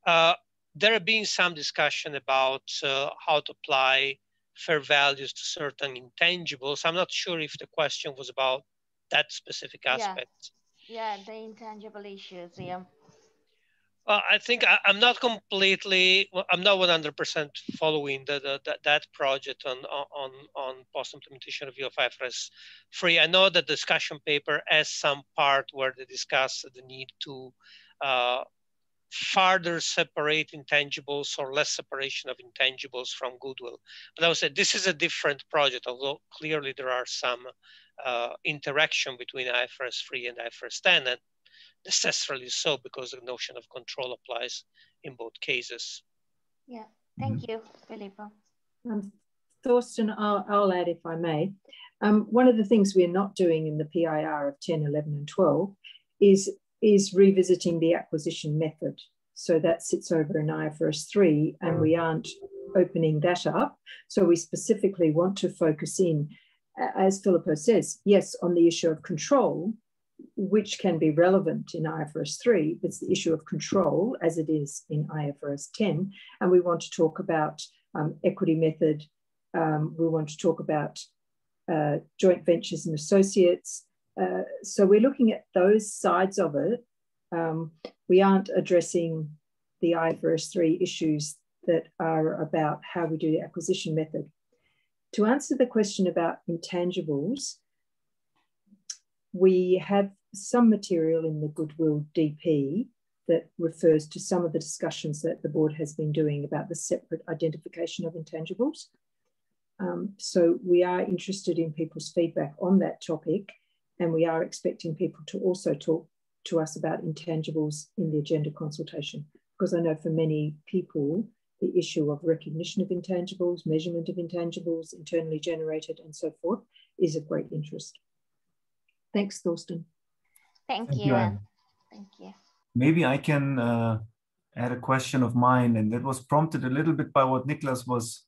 Uh, there have been some discussion about uh, how to apply fair values to certain intangibles. I'm not sure if the question was about that specific aspect. Yeah, yeah the intangible issues, yeah. Well, I think I, am not completely, I'm not 100% following the, the, the, that project on, on, on post-implementation review of IFRS 3. I know the discussion paper has some part where they discuss the need to uh, further separate intangibles or less separation of intangibles from goodwill. But I would say this is a different project, although clearly there are some uh, interaction between IFRS 3 and IFRS 10, and necessarily so because the notion of control applies in both cases. Yeah, thank mm-hmm. you, Filippo. Um, Thorsten, I'll, I'll, add if I may. Um, one of the things we're not doing in the PIR of 10, 11, and 12 is is revisiting the acquisition method. So that sits over in IFRS 3, and we aren't opening that up. So we specifically want to focus in, as Filippo says, yes, on the issue of control, which can be relevant in IFRS 3. It's the issue of control, as it is in IFRS 10. And we want to talk about um, equity method. Um, we want to talk about uh, joint ventures and associates, uh, so we're looking at those sides of it. Um, we aren't addressing the IFRS 3 issues that are about how we do the acquisition method. To answer the question about intangibles, we have some material in the Goodwill DP that refers to some of the discussions that the board has been doing about the separate identification of intangibles. Um, so we are interested in people's feedback on that topic and we are expecting people to also talk to us about intangibles in the agenda consultation, because I know for many people, the issue of recognition of intangibles, measurement of intangibles, internally generated, and so forth is of great interest. Thanks, Thorsten. Thank, Thank you. you Thank you. Maybe I can uh, add a question of mine, and that was prompted a little bit by what Niklas was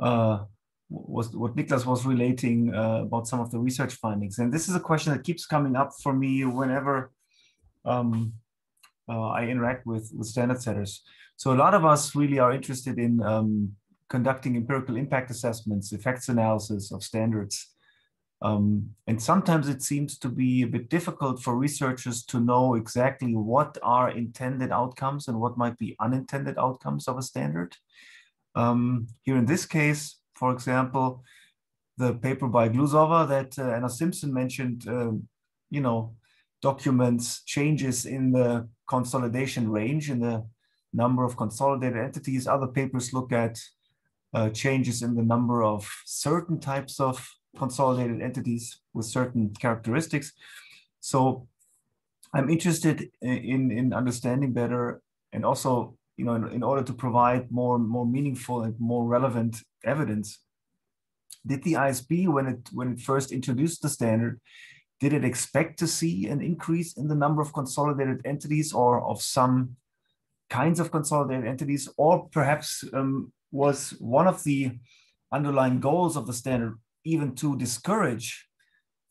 uh, was what Niklas was relating uh, about some of the research findings. And this is a question that keeps coming up for me whenever um, uh, I interact with, with standard setters. So a lot of us really are interested in um, conducting empirical impact assessments, effects analysis of standards. Um, and sometimes it seems to be a bit difficult for researchers to know exactly what are intended outcomes and what might be unintended outcomes of a standard. Um, here in this case, for example, the paper by Glusova that uh, Anna Simpson mentioned, uh, you know, documents changes in the consolidation range in the number of consolidated entities. Other papers look at uh, changes in the number of certain types of consolidated entities with certain characteristics. So I'm interested in, in understanding better and also, you know, in, in order to provide more, more meaningful and more relevant evidence, did the IASB, when it, when it first introduced the standard, did it expect to see an increase in the number of consolidated entities or of some kinds of consolidated entities, or perhaps um, was one of the underlying goals of the standard even to discourage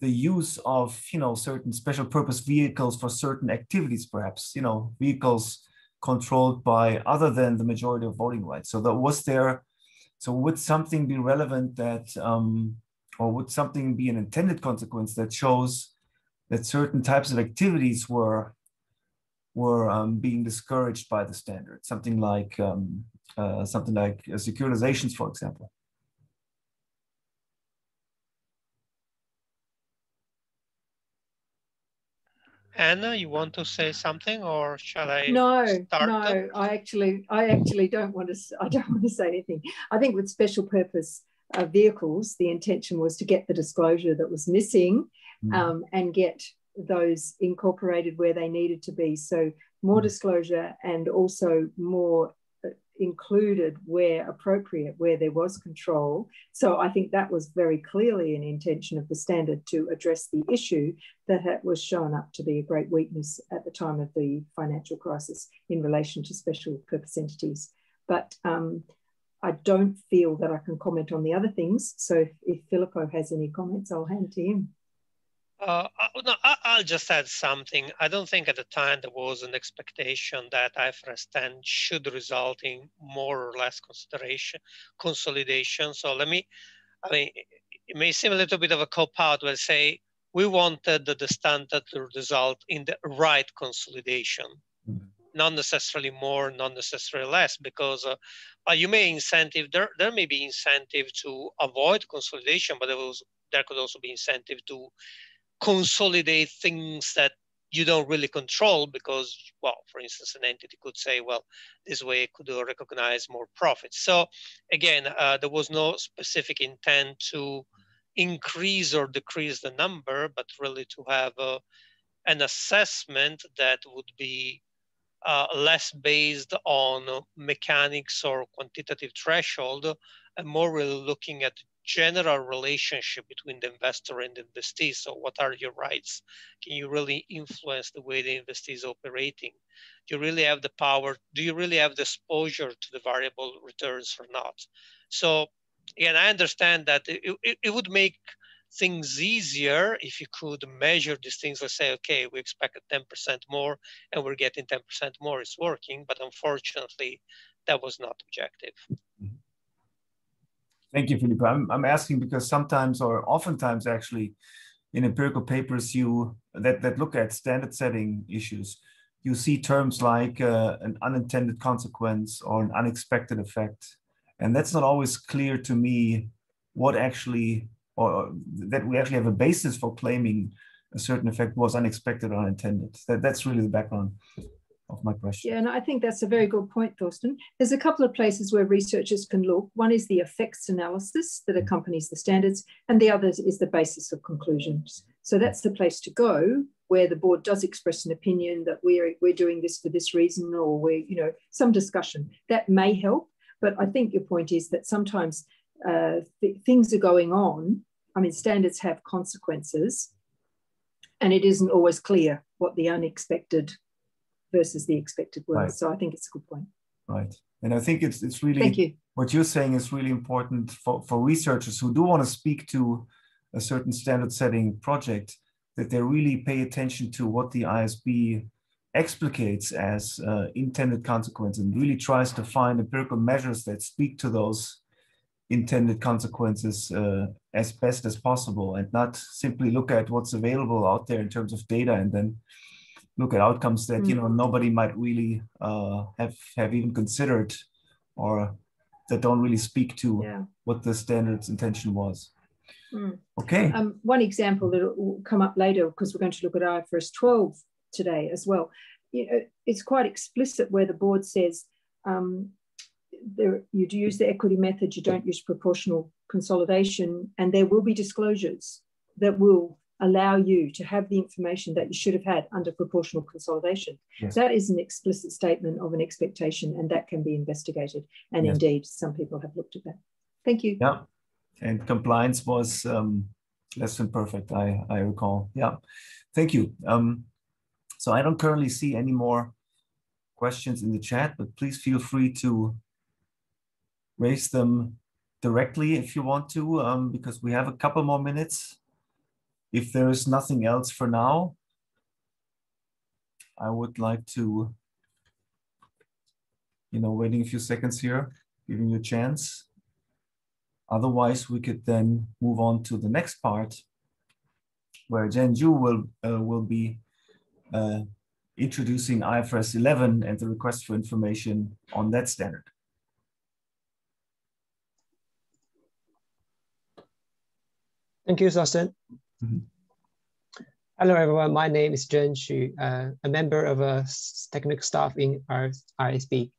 the use of you know certain special purpose vehicles for certain activities perhaps? You know vehicles controlled by other than the majority of voting rights. So that was there so would something be relevant that um, or would something be an intended consequence that shows that certain types of activities were were um, being discouraged by the standard? Something like um, uh, something like securitizations for example Anna, you want to say something, or shall I? No, start no. I actually, I actually don't want to. I don't want to say anything. I think with special purpose uh, vehicles, the intention was to get the disclosure that was missing, mm. um, and get those incorporated where they needed to be. So more mm. disclosure and also more included where appropriate, where there was control. So I think that was very clearly an intention of the standard to address the issue that was shown up to be a great weakness at the time of the financial crisis in relation to special purpose entities. But um, I don't feel that I can comment on the other things. So if, if Filippo has any comments, I'll hand to him. Uh, no, I'll just add something. I don't think at the time there was an expectation that IFRS 10 should result in more or less consideration consolidation. So let me, I mean, it may seem a little bit of a cop out when say we wanted the standard to result in the right consolidation, mm-hmm. not necessarily more, not necessarily less, because uh, uh, you may incentive there. There may be incentive to avoid consolidation, but there was there could also be incentive to consolidate things that you don't really control because, well, for instance, an entity could say, well, this way it could recognize more profits. So again, uh, there was no specific intent to increase or decrease the number, but really to have uh, an assessment that would be uh, less based on mechanics or quantitative threshold and more really looking at general relationship between the investor and the investee. So what are your rights? Can you really influence the way the investee is operating? Do you really have the power? Do you really have the exposure to the variable returns or not? So again, I understand that it, it, it would make things easier if you could measure these things and say, okay, we expect 10% more and we're getting 10% more, it's working. But unfortunately, that was not objective. Mm-hmm. Thank you, Filippo. I'm, I'm asking because sometimes or oftentimes actually in empirical papers you that, that look at standard setting issues, you see terms like uh, an unintended consequence or an unexpected effect. And that's not always clear to me what actually, or that we actually have a basis for claiming a certain effect was unexpected or unintended. That, that's really the background of my question. Yeah, and I think that's a very good point, Thorsten. There's a couple of places where researchers can look. One is the effects analysis that accompanies the standards, and the other is the basis of conclusions. So that's the place to go where the board does express an opinion that we're, we're doing this for this reason or we're, you know, some discussion. That may help, but I think your point is that sometimes uh, th things are going on. I mean, standards have consequences, and it isn't always clear what the unexpected versus the expected was. Right. So I think it's a good point. Right. And I think it's it's really Thank you. what you're saying is really important for, for researchers who do want to speak to a certain standard setting project, that they really pay attention to what the IASB explicates as uh, intended consequence and really tries to find empirical measures that speak to those intended consequences uh, as best as possible and not simply look at what's available out there in terms of data and then look at outcomes that mm. you know nobody might really uh, have have even considered or that don't really speak to yeah. what the standards intention was. Mm. Okay. Um, one example that will come up later because we're going to look at IFRS 12 today as well. You know, it's quite explicit where the board says um, there, you do use the equity method, you don't use proportional consolidation, and there will be disclosures that will allow you to have the information that you should have had under proportional consolidation. Yes. That is an explicit statement of an expectation, and that can be investigated. And yes. indeed, some people have looked at that. Thank you. Yeah, and compliance was um, less than perfect, I, I recall. Yeah, thank you. Um, so I don't currently see any more questions in the chat, but please feel free to raise them directly if you want to, um, because we have a couple more minutes. If there is nothing else for now, I would like to, you know, waiting a few seconds here, giving you a chance. Otherwise, we could then move on to the next part where Zhu will, uh, will be uh, introducing IFRS 11 and the request for information on that standard. Thank you, Thorsten. Mm -hmm. Hello, everyone. My name is Zhen Xu, uh, a member of a technical staff in our IASB.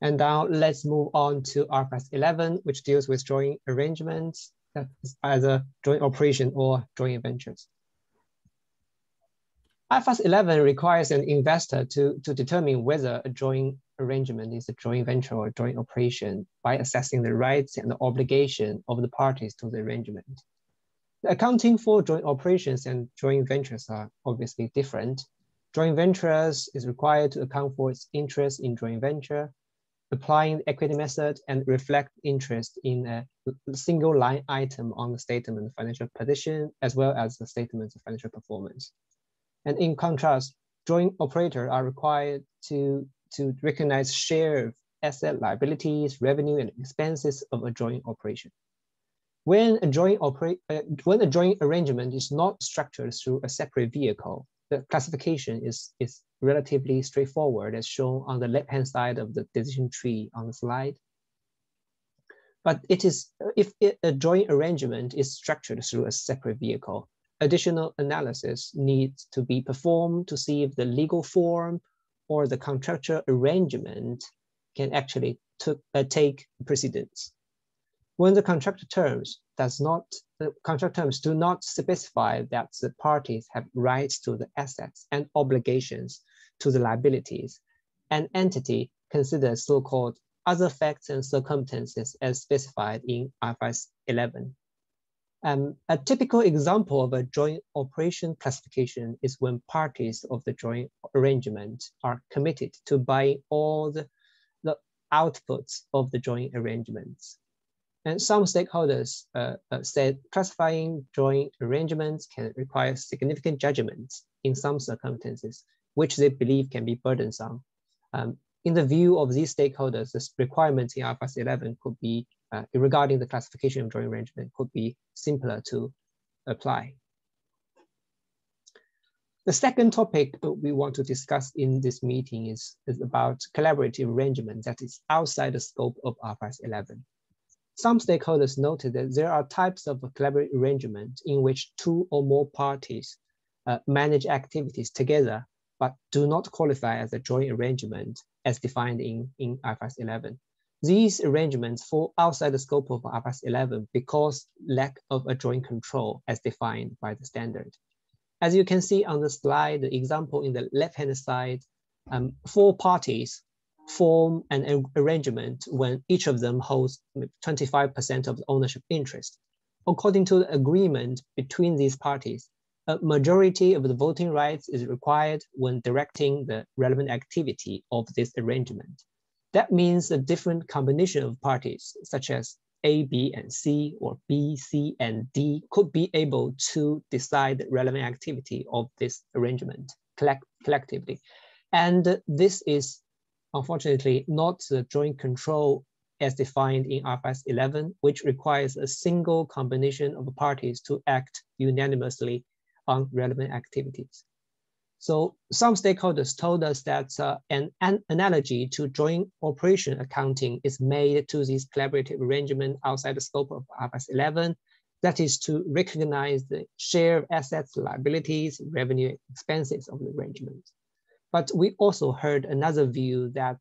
And now let's move on to IFRS 11, which deals with joint arrangements, either joint operation or joint ventures. IFRS 11 requires an investor to, to determine whether a joint arrangement is a joint venture or joint operation by assessing the rights and the obligation of the parties to the arrangement. Accounting for joint operations and joint ventures are obviously different. Joint ventures is required to account for its interest in joint venture, applying equity method and reflect interest in a single line item on the statement of financial position, as well as the statement of financial performance. And in contrast, joint operators are required to, to recognize share of asset liabilities, revenue, and expenses of a joint operation. When a joint, operate, uh, when a joint arrangement is not structured through a separate vehicle, the classification is, is relatively straightforward as shown on the left-hand side of the decision tree on the slide. But it is, if it, a joint arrangement is structured through a separate vehicle, additional analysis needs to be performed to see if the legal form or the contractual arrangement can actually uh, take precedence. When the contract terms does not, the contract terms do not specify that the parties have rights to the assets and obligations to the liabilities, an entity considers so-called other facts and circumstances as specified in IFRS 11. Um, a typical example of a joint operation classification is when parties of the joint arrangement are committed to buy all the, the outputs of the joint arrangements. And some stakeholders uh, uh, said classifying joint arrangements can require significant judgments in some circumstances, which they believe can be burdensome. Um, in the view of these stakeholders, the requirements in IFRS 11 could be uh, regarding the classification of joint arrangement could be simpler to apply. The second topic we want to discuss in this meeting is, is about collaborative arrangement that is outside the scope of IFRS 11. Some stakeholders noted that there are types of collaborative arrangement in which two or more parties uh, manage activities together, but do not qualify as a joint arrangement as defined in, in IFRS 11. These arrangements fall outside the scope of IFRS 11 because lack of a joint control as defined by the standard. As you can see on the slide, the example in the left-hand side, um, four parties form an arrangement when each of them holds 25% of the ownership interest. According to the agreement between these parties, a majority of the voting rights is required when directing the relevant activity of this arrangement. That means a different combination of parties, such as A, B, and C, or B, C, and D, could be able to decide the relevant activity of this arrangement collect collectively. And this is unfortunately not the joint control as defined in IFRS 11, which requires a single combination of parties to act unanimously on relevant activities. So some stakeholders told us that uh, an, an, analogy to joint operation accounting is made to this collaborative arrangement outside the scope of IFRS 11. That is to recognize the share of assets, liabilities, revenue, expenses of the arrangement. But we also heard another view that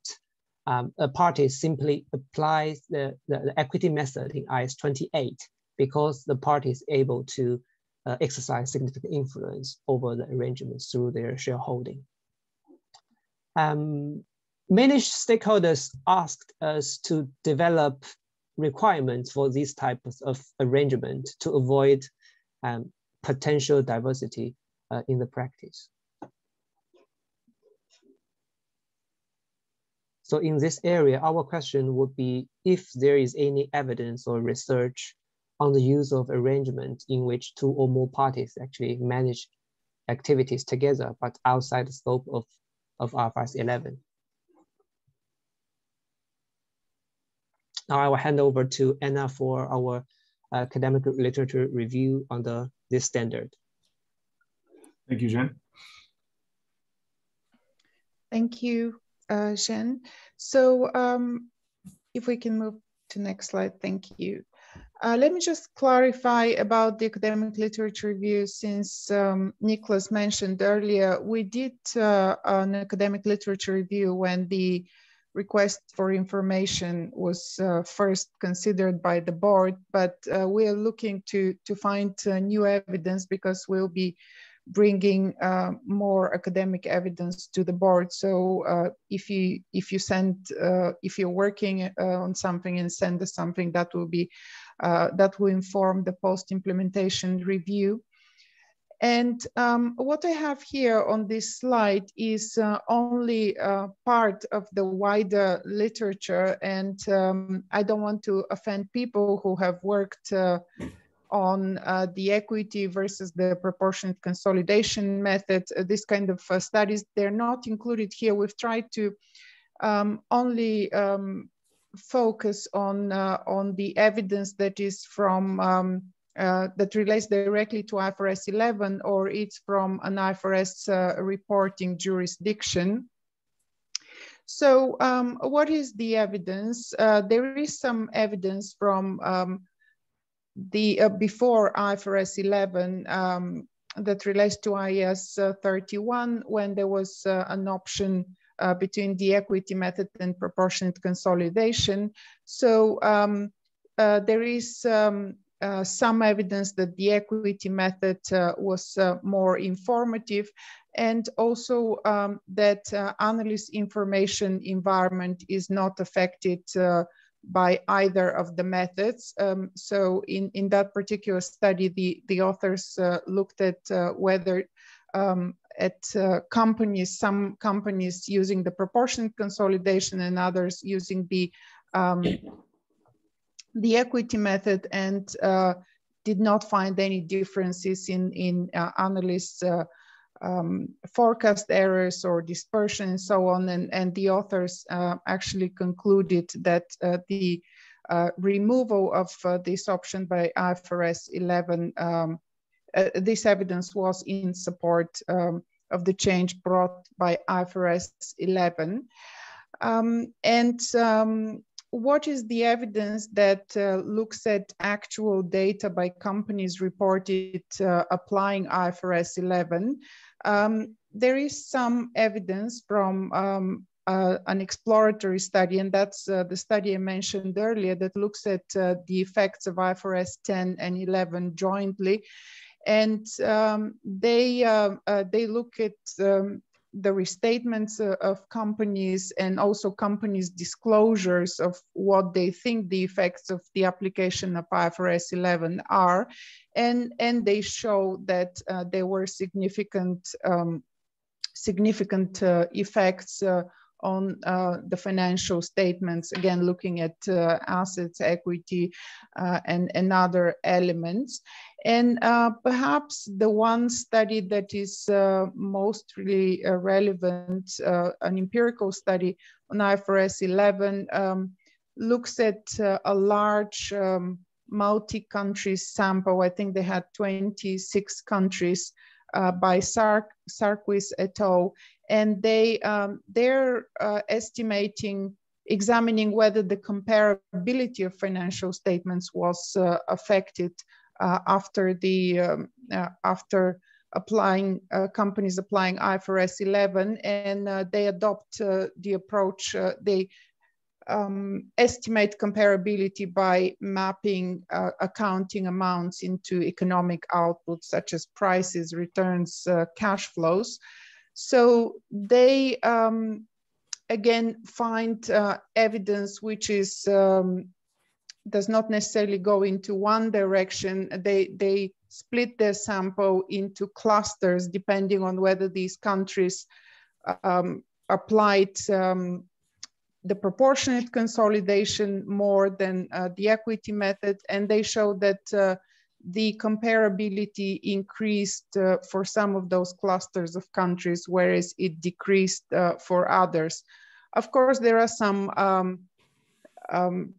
um, a party simply applies the, the, the, equity method in IAS 28 because the party is able to uh, exercise significant influence over the arrangements through their shareholding. Um, many stakeholders asked us to develop requirements for these types of arrangement to avoid um, potential diversity uh, in the practice. So in this area, our question would be if there is any evidence or research on the use of arrangement in which two or more parties actually manage activities together, but outside the scope of, of IFRS 11. Now I will hand over to Anna for our uh, academic literature review on the this standard. Thank you, Jen. Thank you, uh, Jen. So um, if we can move to next slide, thank you. Uh, let me just clarify about the academic literature review since um, Niklas mentioned earlier, we did uh, an academic literature review when the request for information was uh, first considered by the board, but uh, we are looking to, to find uh, new evidence because we'll be bringing uh, more academic evidence to the board. So uh, if you if you send uh, if you're working uh, on something and send us something, that will be uh, that will inform the post implementation review. And um, what I have here on this slide is uh, only part of the wider literature, and um, I don't want to offend people who have worked on uh, the equity versus the proportionate consolidation method, uh, this kind of uh, studies, they're not included here. We've tried to um, only um, focus on, uh, on the evidence that is from, um, uh, that relates directly to IFRS 11 or it's from an IFRS uh, reporting jurisdiction. So um, what is the evidence? there is some evidence from um, the uh, before IFRS 11 um, that relates to IAS uh, 31 when there was uh, an option uh, between the equity method and proportionate consolidation. So um, uh, there is um, uh, some evidence that the equity method was more informative and also um, that analyst information environment is not affected by either of the methods. Um, so in, in that particular study, the, the authors uh, looked at uh, whether um, at uh, companies, some companies using the proportionate consolidation and others using the, um, the equity method and uh, did not find any differences in, in uh, analysts' uh, um, forecast errors or dispersion and so on. And, and the authors uh, actually concluded that uh, the uh, removal of uh, this option by IFRS 11, um, uh, this evidence was in support um, of the change brought by IFRS 11. Um, and um, what is the evidence that uh, looks at actual data by companies reported uh, applying IFRS 11? Um, there is some evidence from um, uh, an exploratory study, and that's uh, the study I mentioned earlier that looks at uh, the effects of IFRS 10 and 11 jointly. And um, they, uh, uh, they look at um, the restatements uh, of companies and also companies' disclosures of what they think the effects of the application of IFRS 11 are. And, and they show that uh, there were significant, um, significant uh, effects uh, on uh, the financial statements, again, looking at uh, assets, equity, uh, and, and other elements. And uh, perhaps the one study that is uh, most really uh, relevant, an empirical study on IFRS 11, um, looks at a large um, multi-country sample. I think they had 26 countries uh, by Sark, Sarkis et al. And they, um, they're uh, estimating, examining whether the comparability of financial statements was uh, affected uh, after the, um, uh, after applying, uh, companies applying IFRS 11 and they adopt the approach, they um, estimate comparability by mapping uh, accounting amounts into economic outputs such as prices, returns, uh, cash flows. So they um, again find uh, evidence which is um, does not necessarily go into one direction. They they split their sample into clusters depending on whether these countries um, applied um, the proportionate consolidation more than uh, the equity method. And they show that uh, the comparability increased uh, for some of those clusters of countries, whereas it decreased uh, for others. Of course, there are some um, um,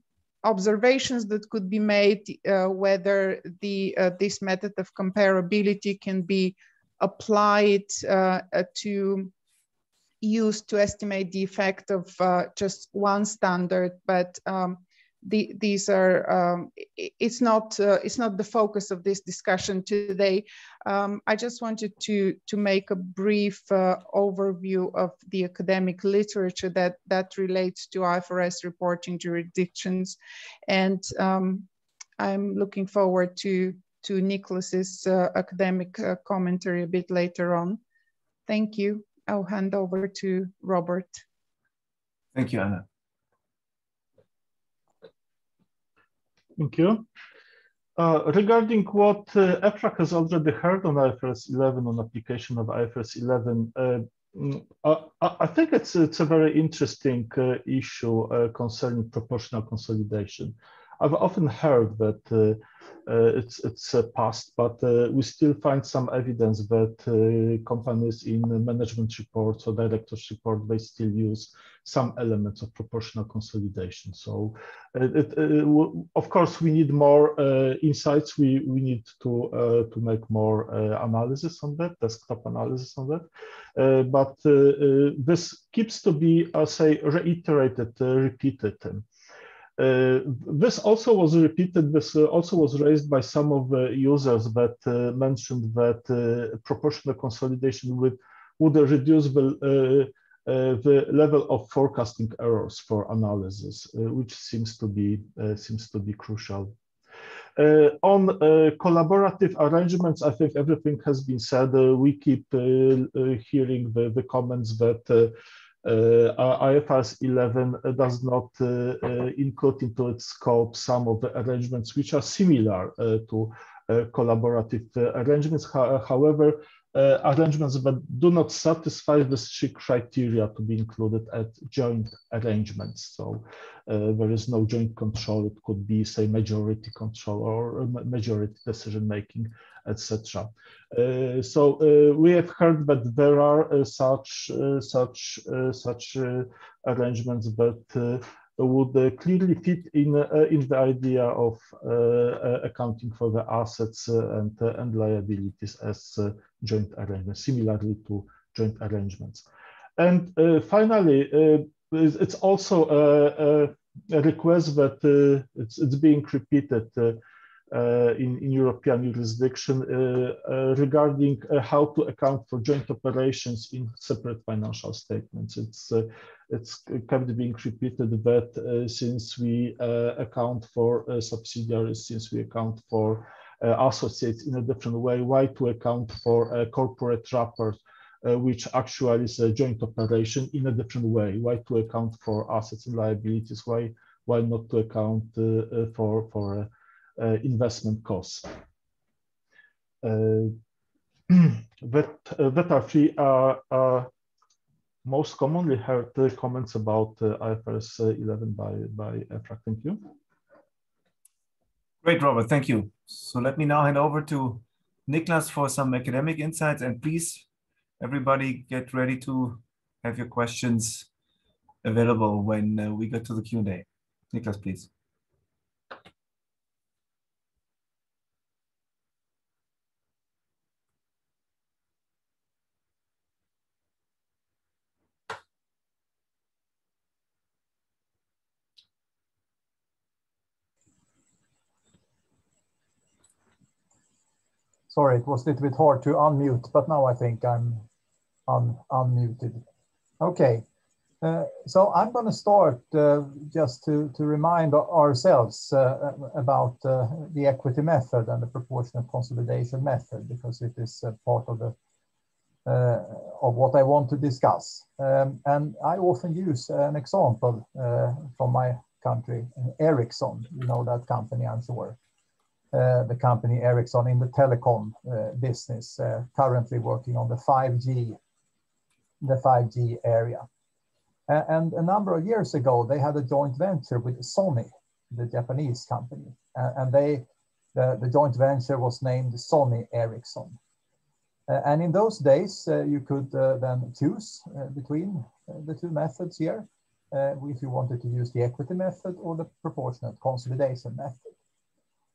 observations that could be made uh, whether the uh, this method of comparability can be applied to used to estimate the effect of uh, just one standard, but um, the, these are um, it's not uh, it's not the focus of this discussion today. Um, I just wanted to to make a brief uh, overview of the academic literature that that relates to IFRS reporting jurisdictions, and um, I'm looking forward to to Niklas's uh, academic uh, commentary a bit later on. Thank you. I'll hand over to Robert. Thank you, Anna. Thank you. Uh, regarding what uh, EFRAG has already heard on IFRS 11 on application of IFRS 11, uh, mm, I, I, think it's it's a very interesting uh, issue uh, concerning proportional consolidation. I've often heard that uh, uh, it's it's uh, past, but uh, we still find some evidence that uh, companies in management reports or directors report they still use some elements of proportional consolidation. So, uh, it, of course, we need more insights. We we need to to make more analysis on that, desktop analysis on that. but this keeps to be, I say, reiterated, repeated. Uh, this also was repeated, this uh, also was raised by some of the users that uh, mentioned that uh, proportional consolidation would, would reduce the, uh, uh, the level of forecasting errors for analysis, uh, which seems to be, seems to be crucial. on collaborative arrangements, I think everything has been said. we keep hearing the, the comments that IFRS 11 does not uh, uh, include into its scope some of the arrangements which are similar to collaborative arrangements. However, uh, arrangements that do not satisfy the strict criteria to be included at joint arrangements. So uh, there is no joint control. It could be, say, majority control or majority decision making etc. Uh, so we have heard that there are such such such arrangements that would uh, clearly fit in uh, uh, in the idea of accounting for the assets and and liabilities as joint arrangements, similarly to joint arrangements. And finally, it's also a, a request that uh, it's, it's being repeated uh, uh, in, in European jurisdiction uh, uh, regarding how to account for joint operations in separate financial statements. It's it's kept being repeated that since we account for subsidiaries, since we account for associates in a different way, why to account for corporate wrappers uh, which actually is a joint operation in a different way. Why to account for assets and liabilities? Why why not to account uh, for for uh, investment costs. Uh, that, uh, that are three are most commonly heard comments about IFRS 11 by, by EFRAG. Thank you. Great, Robert. Thank you. So let me now hand over to Niklas for some academic insights. And please, everybody, get ready to have your questions available when uh, we get to the Q&A. Niklas, please. Sorry, it was a little bit hard to unmute, but now I think I'm un unmuted. Okay. Uh, so I'm going to start uh, just to, to remind ourselves uh, about uh, the equity method and the proportionate consolidation method because it is part of the uh, of what I want to discuss. Um, and I often use an example uh, from my country, Ericsson. You know that company, I'm sure. The company Ericsson in the telecom business, currently working on the 5G, the 5G area. And a number of years ago, they had a joint venture with Sony, the Japanese company. And they, the, the joint venture was named Sony Ericsson. And in those days, uh, you could uh, then choose uh, between the two methods here, if you wanted to use the equity method or the proportionate consolidation method.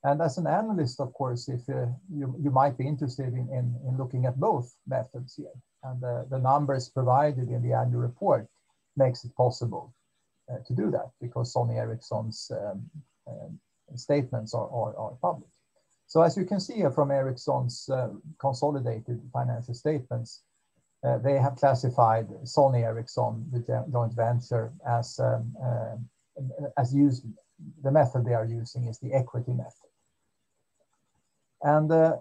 And as an analyst, of course, if uh, you, you might be interested in, in, in, looking at both methods here, and uh, the numbers provided in the annual report makes it possible uh, to do that because Sony Ericsson's um, um, statements are, are, are, public. So as you can see here from Ericsson's uh, consolidated financial statements, uh, they have classified Sony Ericsson, the joint venture, as um, uh, as used. The method they are using is the equity method, and uh,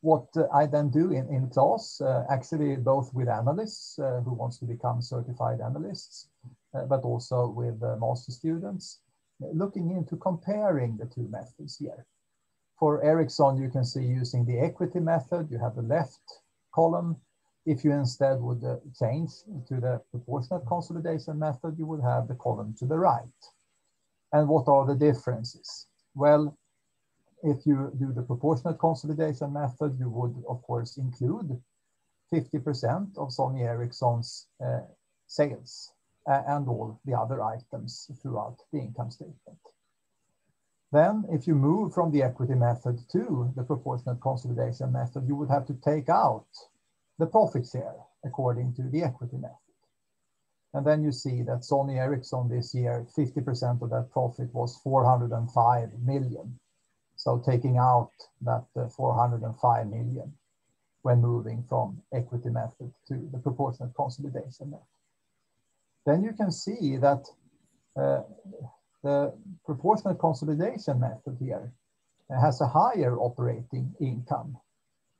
what I then do in, in class, uh, actually both with analysts uh, who wants to become certified analysts, but also with master students, looking into comparing the two methods here. For Ericsson, you can see using the equity method, you have the left column. If you instead would uh, change to the proportionate consolidation method, you would have the column to the right. And what are the differences? Well, if you do the proportionate consolidation method, you would, of course, include 50% of Sony Ericsson's uh, sales uh, and all the other items throughout the income statement. Then, if you move from the equity method to the proportionate consolidation method, you would have to take out the profit share according to the equity method. And then you see that Sony Ericsson this year, 50% of that profit was 405 million. So taking out that uh, 405 million when moving from equity method to the proportionate consolidation method. Then you can see that uh, the proportionate consolidation method here has a higher operating income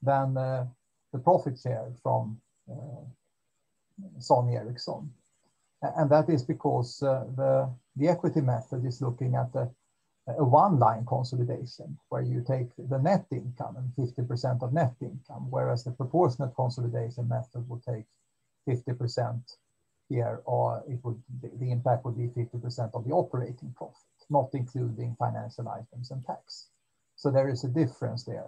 than uh, the profit share from Sony Ericsson. And that is because the, the equity method is looking at the a one-line consolidation where you take the net income and 50% of net income, whereas the proportionate consolidation method will take 50% here, or it would the impact would be 50% of the operating profit, not including financial items and tax. So there is a difference there.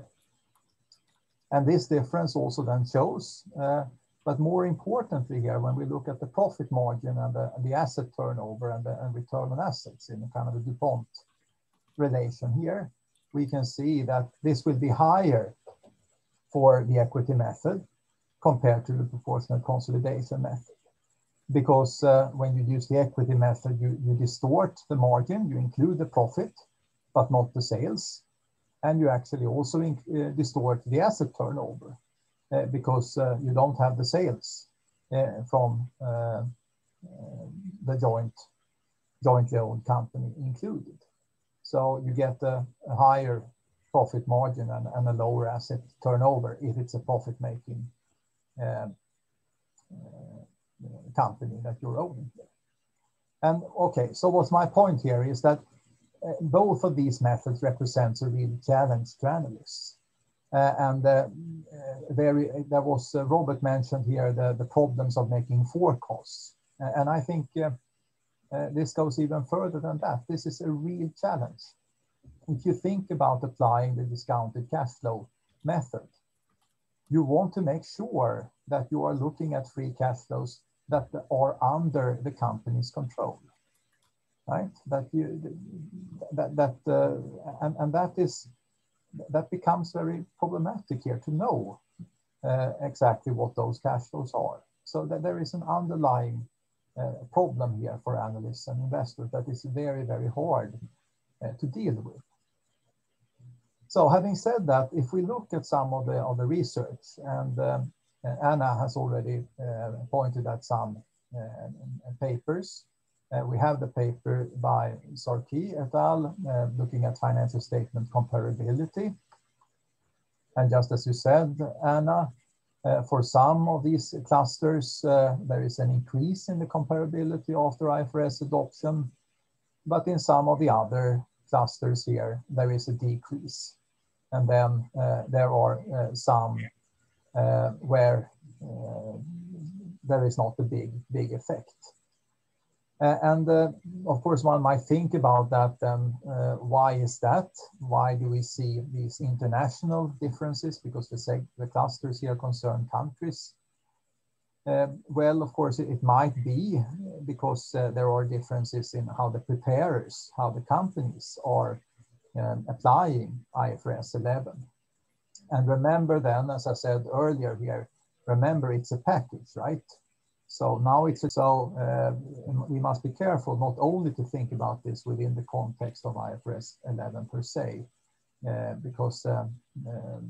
And this difference also then shows, uh, but more importantly here, when we look at the profit margin and the, and the asset turnover and the and return on assets in kind of a DuPont relation here, we can see that this will be higher for the equity method compared to the proportional consolidation method. Because uh, when you use the equity method, you, you distort the margin, you include the profit, but not the sales. And you actually also uh, distort the asset turnover uh, because uh, you don't have the sales uh, from uh, the joint jointly owned company included. So you get a, a higher profit margin and, and, a lower asset turnover if it's a profit-making uh, uh, company that you're owning. And okay, so what's my point here is that uh, both of these methods represents a real challenge to analysts. Uh, and uh, very, there was uh, Robert mentioned here the, the problems of making forecasts. and I think uh, this goes even further than that. This is a real challenge. If you think about applying the discounted cash flow method, you want to make sure that you are looking at free cash flows that are under the company's control, right? That you that that uh, and and that is that becomes very problematic here to know uh, exactly what those cash flows are. So that there is an underlying uh, problem here for analysts and investors that is very, very hard uh, to deal with. So having said that, if we look at some of the, of the research, and um, Anna has already uh, pointed at some papers. Uh, we have the paper by Sarkis et al. Uh, looking at financial statement comparability. And just as you said, Anna, uh, for some of these clusters, uh, there is an increase in the comparability after IFRS adoption, but in some of the other clusters here, there is a decrease. And then uh, there are uh, some where there is not a big, big effect. And uh, of course, one might think about that. Um, uh, why is that? Why do we see these international differences? Because the, the clusters here concern countries. Uh, well, of course, it, it, might be because uh, there are differences in how the preparers, how the companies are um, applying IFRS 11. And remember then, as I said earlier here, remember it's a package, right? So now it's so uh, we must be careful not only to think about this within the context of IFRS 11 per se, uh, because um, um,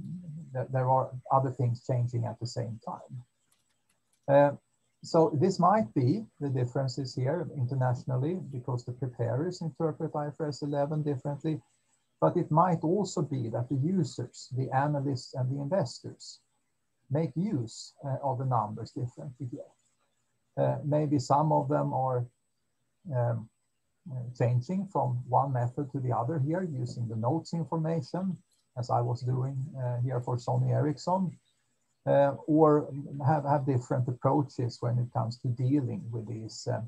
th there are other things changing at the same time. Uh, so this might be the differences here internationally because the preparers interpret IFRS 11 differently, but it might also be that the users, the analysts and the investors make use uh, of the numbers differently. Uh, maybe some of them are um, changing from one method to the other here using the notes information, as I was doing uh, here for Sony Ericsson, uh, or have, have different approaches when it comes to dealing with these uh,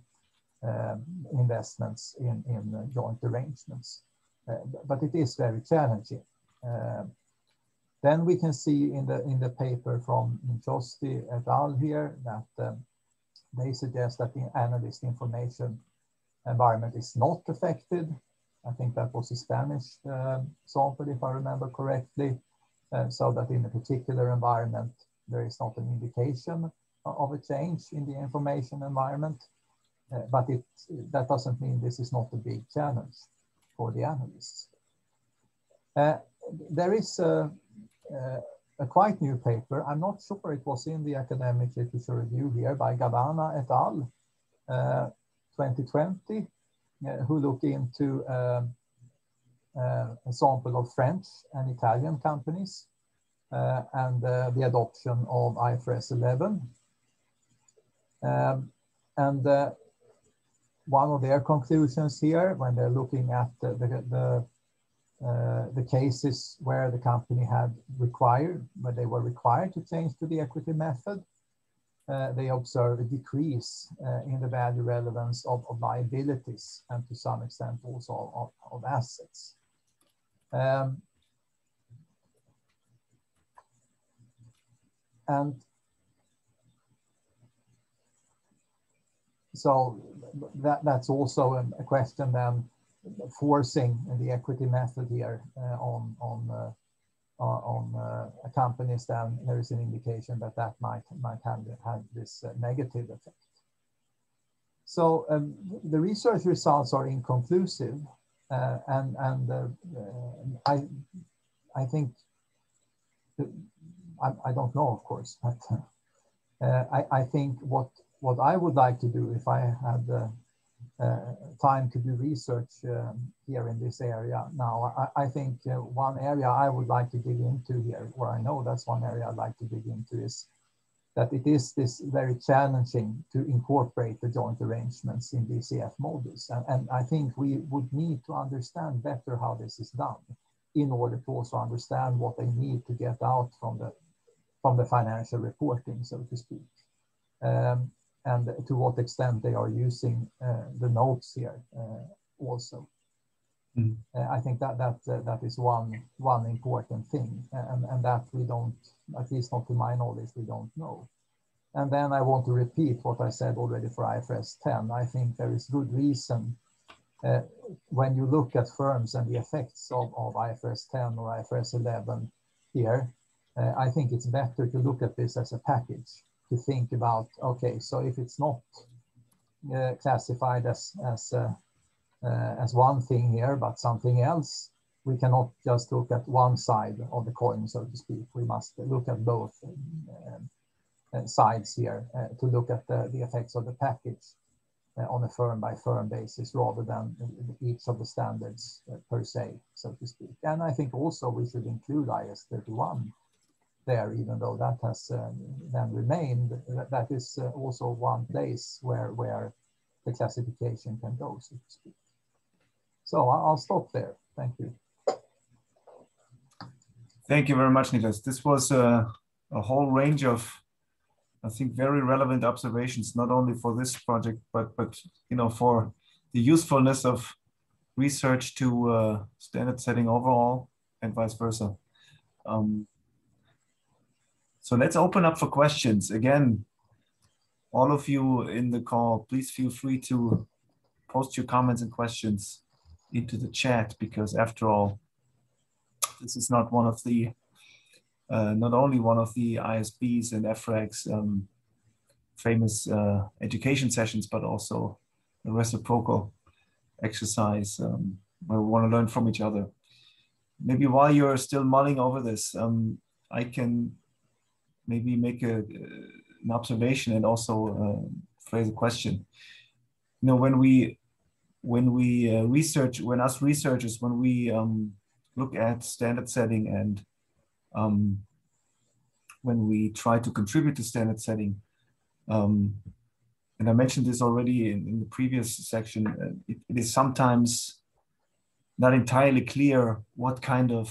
um, investments in, in uh, joint arrangements. Uh, but it is very challenging. then we can see in the, in the paper from Josti et al. here that um, they suggest that the analyst information environment is not affected. I think that was a Spanish uh, sample, if I remember correctly, uh, so that in a particular environment, there is not an indication of a change in the information environment. Uh, but it, that doesn't mean this is not a big challenge for the analysts. Uh, there is a, uh, a quite new paper. I'm not sure it was in the academic literature review here by Gabbana et al. Uh, 2020, uh, who look into um, uh, a sample of French and Italian companies uh, and uh, the adoption of IFRS 11. Um, and uh, one of their conclusions here, when they're looking at the, the, the uh, the cases where the company had required, where they were required to change to the equity method, uh, they observe a decrease uh, in the value relevance of, of, liabilities and to some extent also of, of assets. Um, and so that, that's also a, a question then forcing the equity method here uh, on on uh, on uh, companies, then there is an indication that that might might have, had this negative effect. So um, the research results are inconclusive, uh, and and uh, I I think I, I, don't know, of course, but uh, I I think what what I would like to do if I had uh, time to do research um, here in this area now. I, I think uh, one area I would like to dig into here, or I know that's one area I'd like to dig into is that it is this very challenging to incorporate the joint arrangements in DCF models. And, and, I think we would need to understand better how this is done in order to also understand what they need to get out from the, from the financial reporting, so to speak. Um, and to what extent they are using uh, the notes here uh, also. Mm. I think that that that is one one important thing, and and that we don't, at least not to my knowledge, we don't know. And then I want to repeat what I said already for IFRS 10. I think there is good reason uh, when you look at firms and the effects of, of IFRS 10 or IFRS 11 here, uh, I think it's better to look at this as a package to think about, okay, so if it's not uh, classified as, as, uh, uh, as one thing here, but something else, we cannot just look at one side of the coin, so to speak. We must look at both. Um, uh, sides here uh, to look at the, the effects of the package uh, on a firm by firm basis rather than each of the standards per se, so to speak. And I think also we should include IAS 31 there, even though that has um, then remained, that is uh, also one place where, where the classification can go, so to speak. So I'll stop there. Thank you. Thank you very much, Niklas. This was a, a whole range of, I think, very relevant observations, not only for this project, but, but you know, for the usefulness of research to uh, standard setting overall and vice versa. Um, so let's open up for questions. Again, all of you in the call, please feel free to post your comments and questions into the chat because after all, this is not one of the, uh, not only one of the IASB's and EFRAG's um, famous uh, education sessions, but also a reciprocal exercise um, where we want to learn from each other. Maybe while you're still mulling over this, um, I can maybe make a, an observation and also uh, phrase a question. You know, when we when we uh, research, when us researchers, when we um, look at standard setting and um, when we try to contribute to standard setting, um, and I mentioned this already in, in the previous section, uh, it, it is sometimes not entirely clear what kind of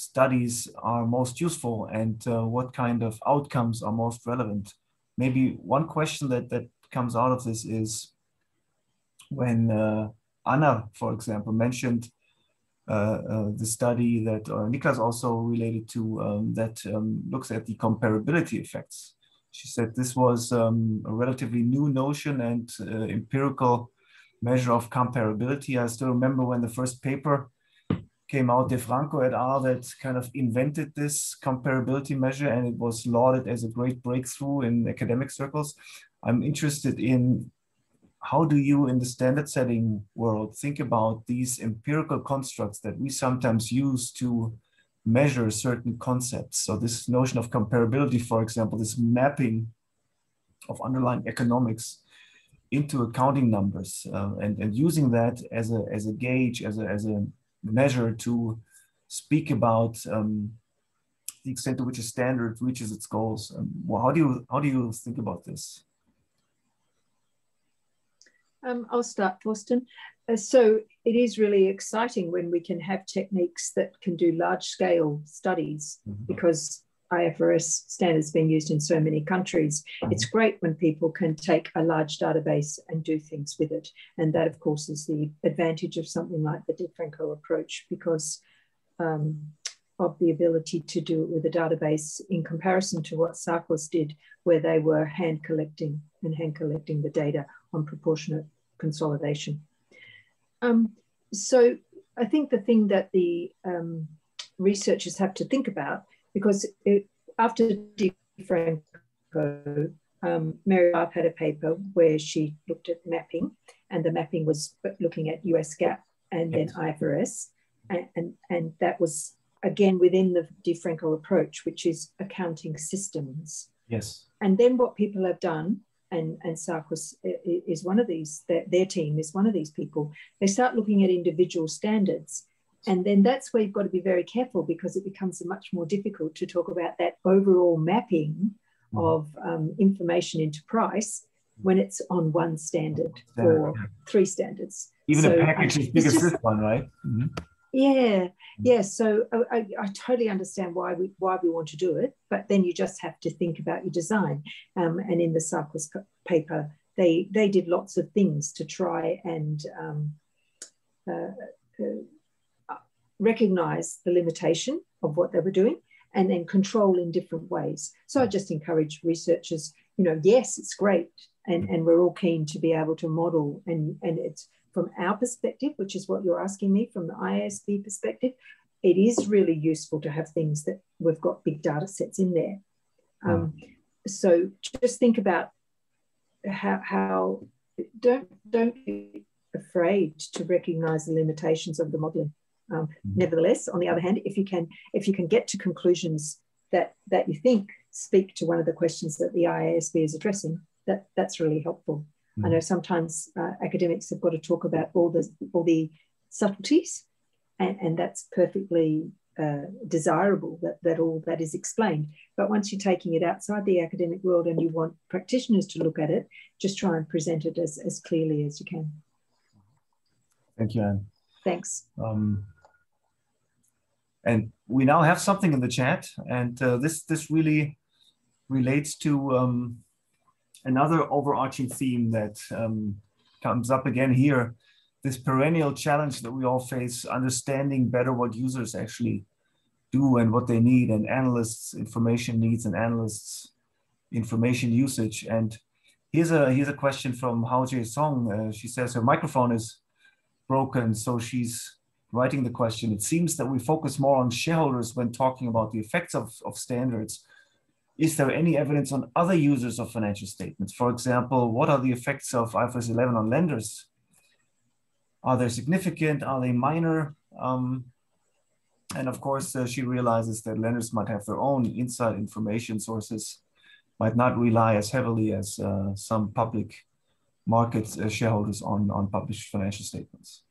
studies are most useful and uh, what kind of outcomes are most relevant. Maybe one question that, that comes out of this is when uh, Anna, for example, mentioned uh, uh the study that uh, Niklas also related to um, that um, looks at the comparability effects. She said this was um, a relatively new notion and uh, empirical measure of comparability. I still remember when the first paper came out, De Franco et al., that kind of invented this comparability measure and it was lauded as a great breakthrough in academic circles. I'm interested in how do you, in the standard setting world, think about these empirical constructs that we sometimes use to measure certain concepts? So, this notion of comparability, for example, this mapping of underlying economics into accounting numbers uh, and, and using that as a, as a gauge, as a, as a measure to speak about um, the extent to which a standard reaches its goals. Um, well, how do you how do you think about this? Um, I'll start, Thorsten. Uh, so it is really exciting when we can have techniques that can do large scale studies mm -hmm. because IFRS standards being used in so many countries. It's great when people can take a large database and do things with it. And that, of course, is the advantage of something like the DeFranco approach because um, of the ability to do it with a database in comparison to what SARCOS did, where they were hand collecting and hand collecting the data on proportionate consolidation. Um, so I think the thing that the um, researchers have to think about because it, after DeFranco, um, Mary Barth had a paper where she looked at mapping, and the mapping was looking at US GAAP and then IFRS, and, and, and that was again within the DeFranco approach, which is accounting systems. Yes. And then what people have done, and, and SARCOS is one of these, their, their team is one of these people, they start looking at individual standards and then that's where you've got to be very careful because it becomes much more difficult to talk about that overall mapping mm-hmm. of um, information into price when it's on one standard or three standards. Even so, a package as big as this one, right? Mm-hmm. Yeah, yeah. So I, I, totally understand why we why we want to do it, but then you just have to think about your design. Um, and in the SARCOS paper, they they did lots of things to try and um, uh, uh, recognize the limitation of what they were doing and then control in different ways. So I just encourage researchers, you know, yes, it's great. And, and we're all keen to be able to model and, and it's from our perspective, which is what you're asking me from the IASB perspective, it is really useful to have things that we've got big data sets in there. Um, so just think about how, how don't don't be afraid to recognize the limitations of the modeling. Um, mm-hmm. nevertheless, on the other hand, if you can if you can get to conclusions that that you think speak to one of the questions that the IASB is addressing, that, that's really helpful. Mm. I know sometimes uh, academics have got to talk about all the, all the subtleties, and, and that's perfectly uh, desirable that, that all that is explained. But once you're taking it outside the academic world and you want practitioners to look at it, just try and present it as, as clearly as you can. Thank you, Ann. Thanks. Um, and we now have something in the chat, and uh, this this really relates to um, another overarching theme that um, comes up again here. This perennial challenge that we all face, understanding better what users actually do and what they need, and analysts' information needs and analysts' information usage. And here's a here's a question from Hao Song. Uh, she says her microphone is broken, so she's writing the question, it seems that we focus more on shareholders when talking about the effects of, of standards. Is there any evidence on other users of financial statements? For example, what are the effects of IFRS 11 on lenders? Are they significant? Are they minor? Um, and of course, uh, she realizes that lenders might have their own inside information sources, might not rely as heavily as uh, some public market uh, shareholders on, on published financial statements.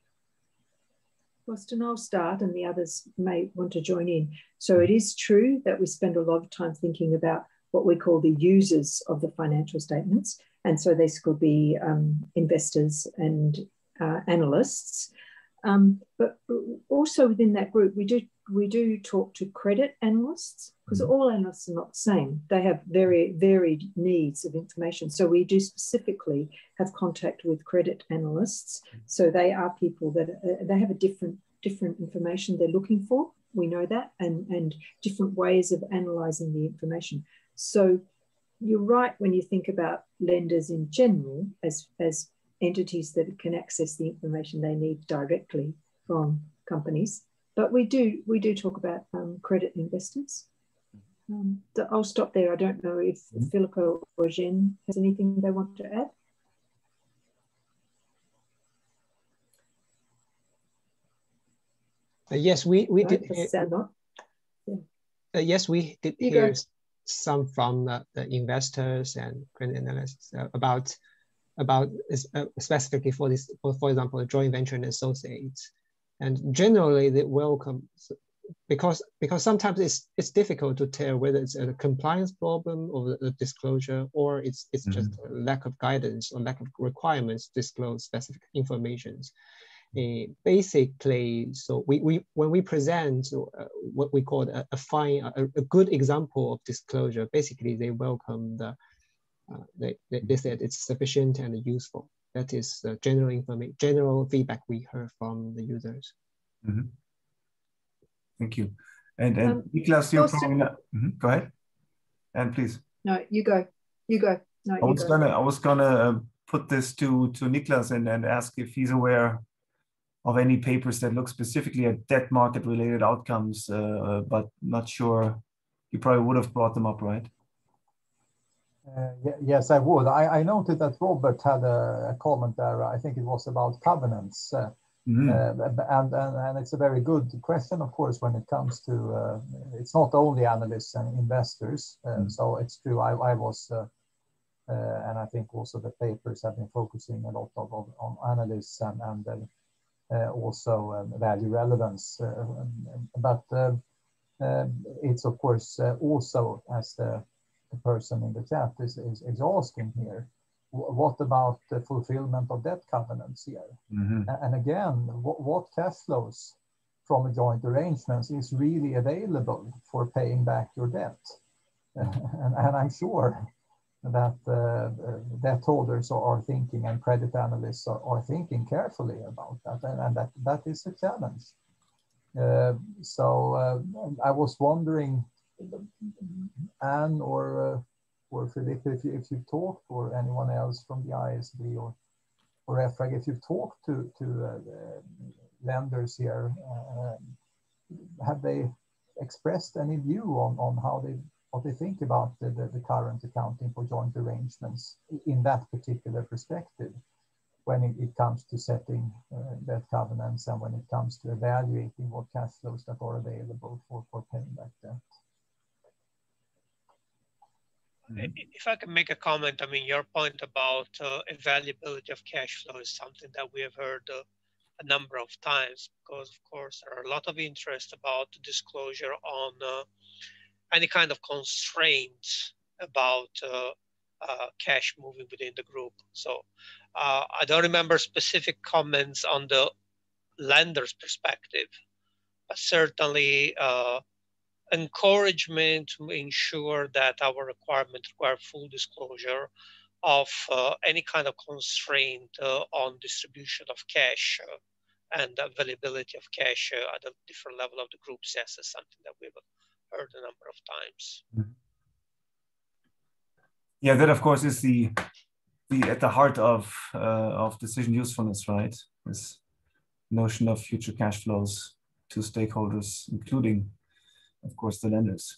Thorsten, I'll start and the others may want to join in. So it is true that we spend a lot of time thinking about what we call the users of the financial statements. And so this could be um, investors and uh, analysts. Um, but also within that group, we do we do talk to credit analysts because mm-hmm. all analysts are not the same. They have very varied needs of information. So we do specifically have contact with credit analysts. So they are people that uh, they have a different different information they're looking for. We know that, and and different ways of analyzing the information. So you're right when you think about lenders in general as as entities that can access the information they need directly from companies. But we do we do talk about um, credit investors. Um, I'll stop there. I don't know if mm -hmm. Filippo or Jen has anything they want to add. Uh, yes, we we did. Hear, yeah. uh, yes, we did you hear go. some from the, the, investors and credit analysts uh, about about uh, specifically for this, for, for example, joint venture and associates. And generally, they welcome because because sometimes it's it's difficult to tell whether it's a compliance problem or a disclosure or it's it's mm -hmm. just a lack of guidance or lack of requirements to disclose specific informations. Uh, basically, so we, we when we present uh, what we call a, a fine a, a, good example of disclosure, basically they welcome the uh, they, they said it's sufficient and useful. That is the general information, general feedback we heard from the users. Mm -hmm. Thank you. And, and um, Niklas, you're probably not, mm -hmm. go ahead. And please. No, you go. You go. No, I was go. gonna, I was gonna uh, put this to to Niklas and, and ask if he's aware of any papers that look specifically at debt market related outcomes, uh, but not sure. You probably would have brought them up, right? Uh, yes, I would. I, I, noted that Robert had a, a, comment there. I think it was about covenants. Uh, mm-hmm. uh, and, and, and it's a very good question, of course, when it comes to uh, it's not only analysts and investors. Uh, mm-hmm. So it's true. I, I was, uh, and I think also the papers have been focusing a lot of, of on analysts and, and also um, value relevance. but it's of course also as the person in the chat is, is, is asking here. What about the fulfillment of debt covenants here? Mm-hmm. And again, what, what cash flows from a joint arrangements is really available for paying back your debt? and, and I'm sure that uh, debt holders are thinking and credit analysts are, are thinking carefully about that, and, and that, that is a challenge. Uh, so uh, I was wondering Ann or uh, or Filippo, if you if you talked or anyone else from the IASB or or EFRAG, if you've talked to to uh, lenders here, uh, have they expressed any view on on how they what they think about the, the, the, current accounting for joint arrangements in that particular perspective when it, it comes to setting uh, debt covenants and when it comes to evaluating what cash flows that are available for, for paying back debt. Mm-hmm. If I can make a comment, I mean, your point about uh, availability of cash flow is something that we have heard uh, a number of times because, of course, there are a lot of interest about disclosure on uh, any kind of constraints about uh, uh, cash moving within the group. So uh, I don't remember specific comments on the lender's perspective, but certainly encouragement to ensure that our requirements require full disclosure of uh, any kind of constraint uh, on distribution of cash uh, and availability of cash uh, at a different level of the group yes is something that we've heard a number of times. Mm-hmm. Yeah, that of course is the the at the heart of uh, of decision usefulness, right? This notion of future cash flows to stakeholders, including of course, the lenders.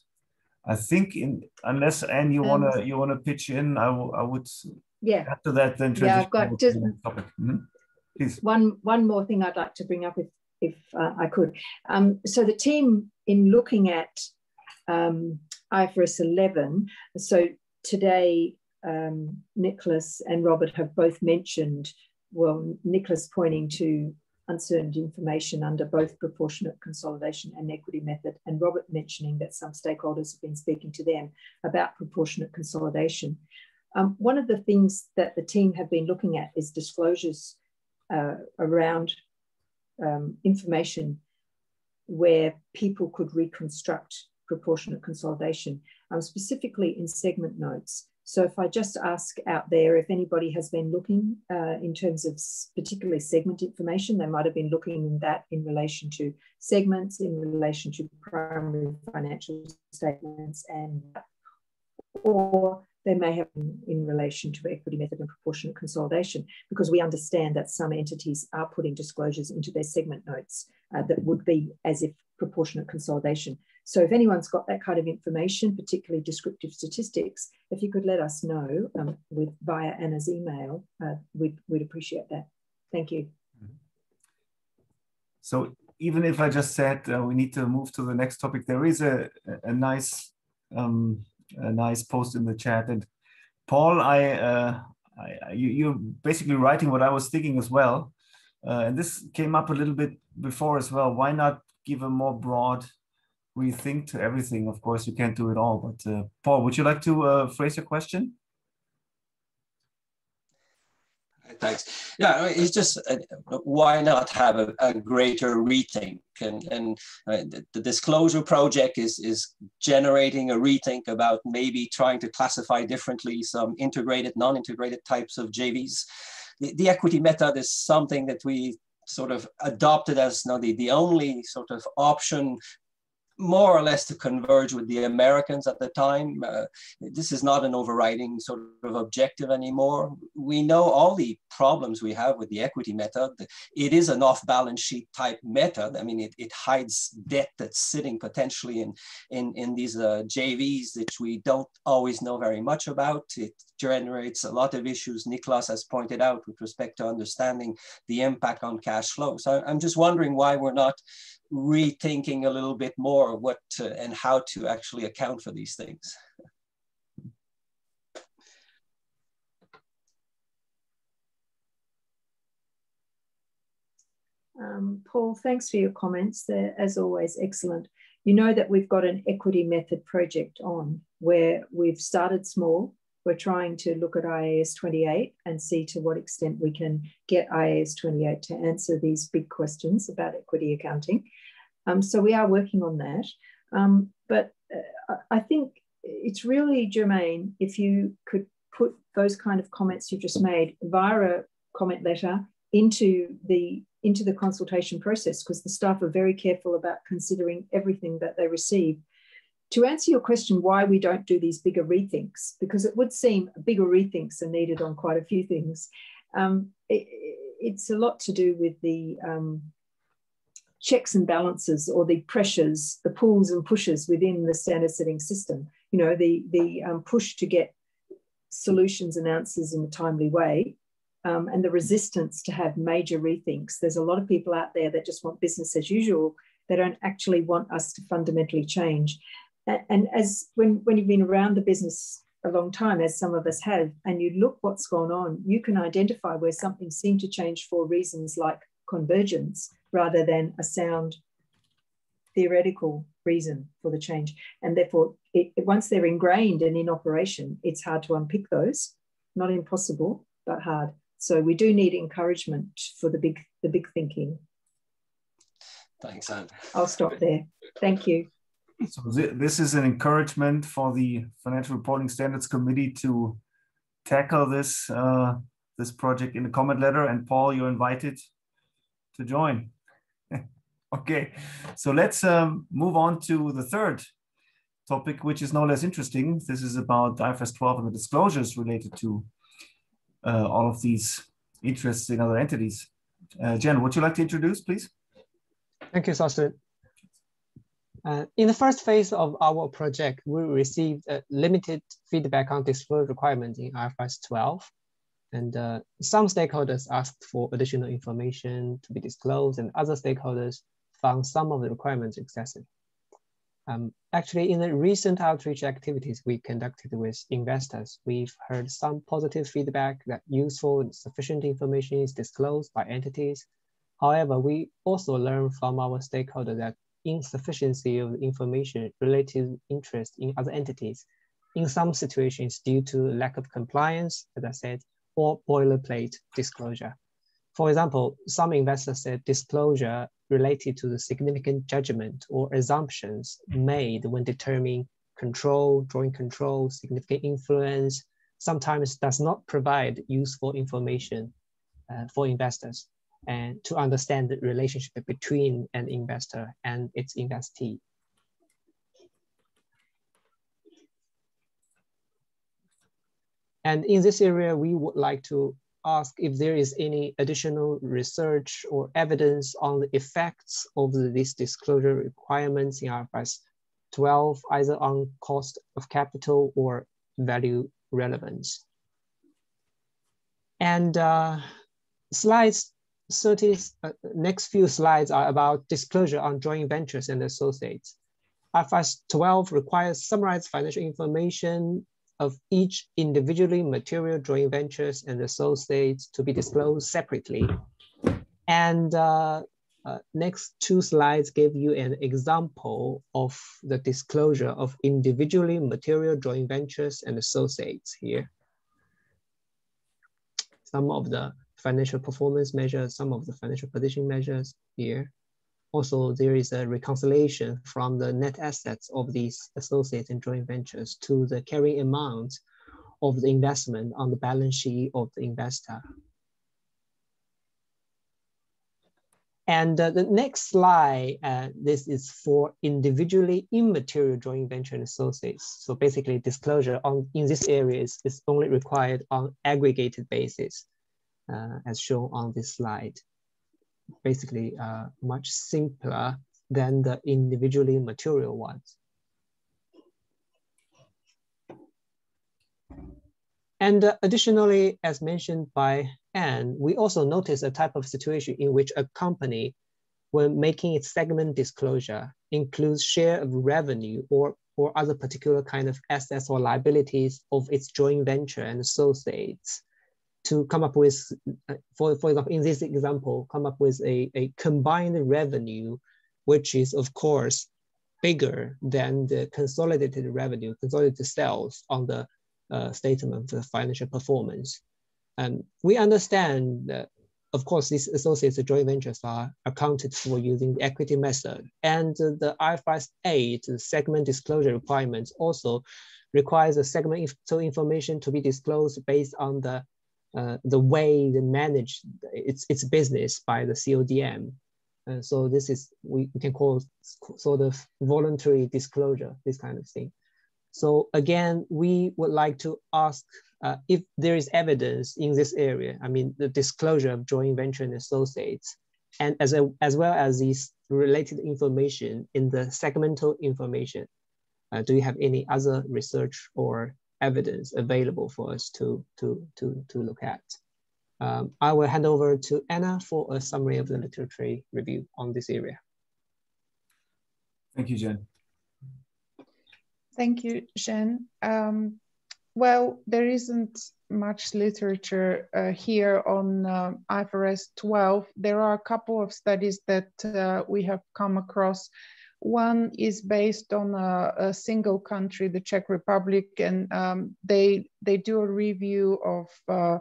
I think in unless Ann, you um, wanna you wanna pitch in, I, I would yeah after that then yeah I've got just topic. Mm-hmm. Please. One one more thing I'd like to bring up if if uh, I could. Um, so the team in looking at um, IFRS 11. So today um, Niklas and Robert have both mentioned. Well, Niklas pointing to uncertain information under both proportionate consolidation and equity method, and Robert mentioning that some stakeholders have been speaking to them about proportionate consolidation. Um, one of the things that the team have been looking at is disclosures uh, around um, information where people could reconstruct proportionate consolidation, um, specifically in segment notes. So if I just ask out there, if anybody has been looking uh, in terms of particularly segment information, they might have been looking in that in relation to segments, in relation to primary financial statements, and or they may have in, relation to equity method and proportionate consolidation, because we understand that some entities are putting disclosures into their segment notes uh, that would be as if proportionate consolidation. So if anyone's got that kind of information, particularly descriptive statistics, if you could let us know um, with via Anna's email, uh, we'd, we'd appreciate that. Thank you. So even if I just said uh, we need to move to the next topic, there is a, a nice um, a nice post in the chat. And Paul, I, uh, I you, you're basically writing what I was thinking as well. Uh, and this came up a little bit before as well. Why not give a more broad rethink to everything. Of course, you can't do it all. But uh, Paul, would you like to uh, phrase your question? Thanks. Yeah, it's just uh, why not have a, a greater rethink? And, and uh, the, the, disclosure project is, is generating a rethink about maybe trying to classify differently some integrated, non-integrated types of JVs. The, the equity method is something that we sort of adopted as know, the, the only sort of option more or less to converge with the Americans at the time. Uh, this is not an overriding sort of objective anymore. We know all the problems we have with the equity method. It is an off balance sheet type method. I mean, it, it hides debt that's sitting potentially in, in, in these uh, JVs, which we don't always know very much about. It generates a lot of issues Niklas has pointed out with respect to understanding the impact on cash flow. So I'm just wondering why we're not rethinking a little bit more what to, and how to actually account for these things. Um, Paul, thanks for your comments. They're, as always, excellent. You know that we've got an equity method project on where we've started small. We're trying to look at IAS 28 and see to what extent we can get IAS 28 to answer these big questions about equity accounting. Um, so we are working on that. Um, but uh, I think it's really germane if you could put those kind of comments you've just made via a comment letter into the into the consultation process because the staff are very careful about considering everything that they receive. To answer your question, why we don't do these bigger rethinks, because it would seem bigger rethinks are needed on quite a few things. Um, it, it's a lot to do with the um, checks and balances or the pressures, the pulls and pushes within the standard setting system. You know, the, the um, push to get solutions and answers in a timely way um, and the resistance to have major rethinks. There's a lot of people out there that just want business as usual. They don't actually want us to fundamentally change. And, as when, when you've been around the business a long time, as some of us have, and you look what's gone on, you can identify where something seemed to change for reasons like convergence rather than a sound theoretical reason for the change. And therefore, it, once they're ingrained and in operation, it's hard to unpick those. Not impossible, but hard. So we do need encouragement for the big, the big thinking. Thanks, Ann. I'll stop there. Thank you. So th this is an encouragement for the Financial Reporting Standards Committee to tackle this uh, this project in the comment letter. And Paul, you're invited to join. okay, so let's um, move on to the third topic, which is no less interesting. This is about IFRS 12 and the disclosures related to uh, all of these interests in other entities. Uh, Jen, would you like to introduce, please? Thank you, Thorsten. Uh, in the first phase of our project, we received limited feedback on disclosure requirements in IFRS 12. And uh, some stakeholders asked for additional information to be disclosed and other stakeholders found some of the requirements excessive. Um, actually, in the recent outreach activities we conducted with investors, we've heard some positive feedback that useful and sufficient information is disclosed by entities. However, we also learned from our stakeholders that insufficiency of information related interest in other entities in some situations due to lack of compliance, as I said, or boilerplate disclosure. For example, some investors said disclosure related to the significant judgment or assumptions made when determining control, drawing control, significant influence, sometimes does not provide useful information uh, for investors and to understand the relationship between an investor and its investee. And in this area, we would like to ask if there is any additional research or evidence on the effects of these disclosure requirements in IFRS 12, either on cost of capital or value relevance. And uh, slides 30, uh, next few slides are about disclosure on joint ventures and associates. IFRS 12 requires summarized financial information of each individually material joint ventures and associates to be disclosed separately. And uh, uh, next two slides give you an example of the disclosure of individually material joint ventures and associates here. Some of the financial performance measures, some of the financial position measures here. Also, there is a reconciliation from the net assets of these associates and joint ventures to the carrying amount of the investment on the balance sheet of the investor. And uh, the next slide, uh, this is for individually immaterial joint venture and associates. So basically disclosure on in this area is, is only required on aggregated basis as shown on this slide. Basically, uh, much simpler than the individually material ones. And uh, additionally, as mentioned by Ann, we also notice a type of situation in which a company, when making its segment disclosure, includes share of revenue or, or other particular kind of assets or liabilities of its joint venture and associates to come up with, uh, for, for example, in this example, come up with a, a combined revenue, which is of course bigger than the consolidated revenue, consolidated sales on the uh, statement of financial performance. And we understand that, of course, these associates joint ventures are accounted for using the equity method. And the IFRS 8 segment disclosure requirements also requires a segment information to be disclosed based on the uh, the way they manage its, its business by the CODM. Uh, so this is, we, we can call sort of voluntary disclosure, this kind of thing. So again, we would like to ask uh, if there is evidence in this area, I mean, the disclosure of joint venture and associates, and as, a, as well as these related information in the segmental information. Uh, do you have any other research or evidence available for us to, to, to, to look at. Um, I will hand over to Anna for a summary of the literature review on this area. Thank you, Jen. Thank you, Jen. Um, well, there isn't much literature uh, here on uh, IFRS 12. There are a couple of studies that uh, we have come across. One is based on a, a single country, the Czech Republic, and um, they they do a review of uh,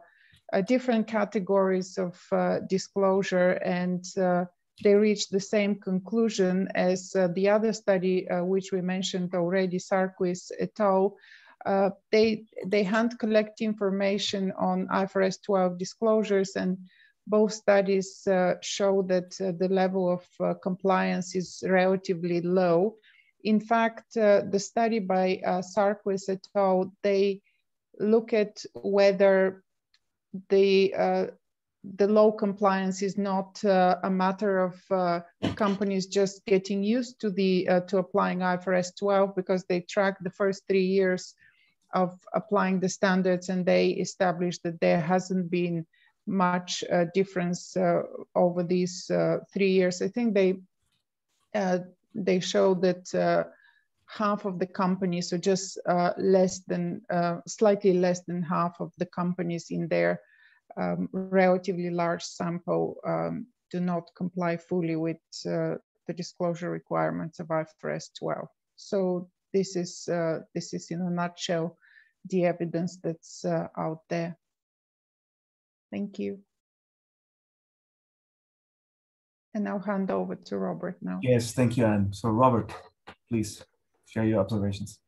different categories of uh, disclosure, and uh, they reach the same conclusion as the other study, which we mentioned already, Sarkis et al. Uh, they they hand collect information on IFRS 12 disclosures, and both studies uh, show that uh, the level of uh, compliance is relatively low. In fact, uh, the study by uh, Sarkis et al. they look at whether the the low compliance is not uh, a matter of uh, companies just getting used to the uh, to applying IFRS 12 because they track the first three years of applying the standards and they establish that there hasn't been much uh, difference uh, over these uh, three years. I think they uh, they showed that uh, half of the companies, so just less than, slightly less than half of the companies in their um, relatively large sample um, do not comply fully with the disclosure requirements of IFRS 12. So this is this is in a nutshell the evidence that's uh, out there. Thank you. And I'll hand over to Robert now. Yes, thank you, Anne. So Robert, please share your observations.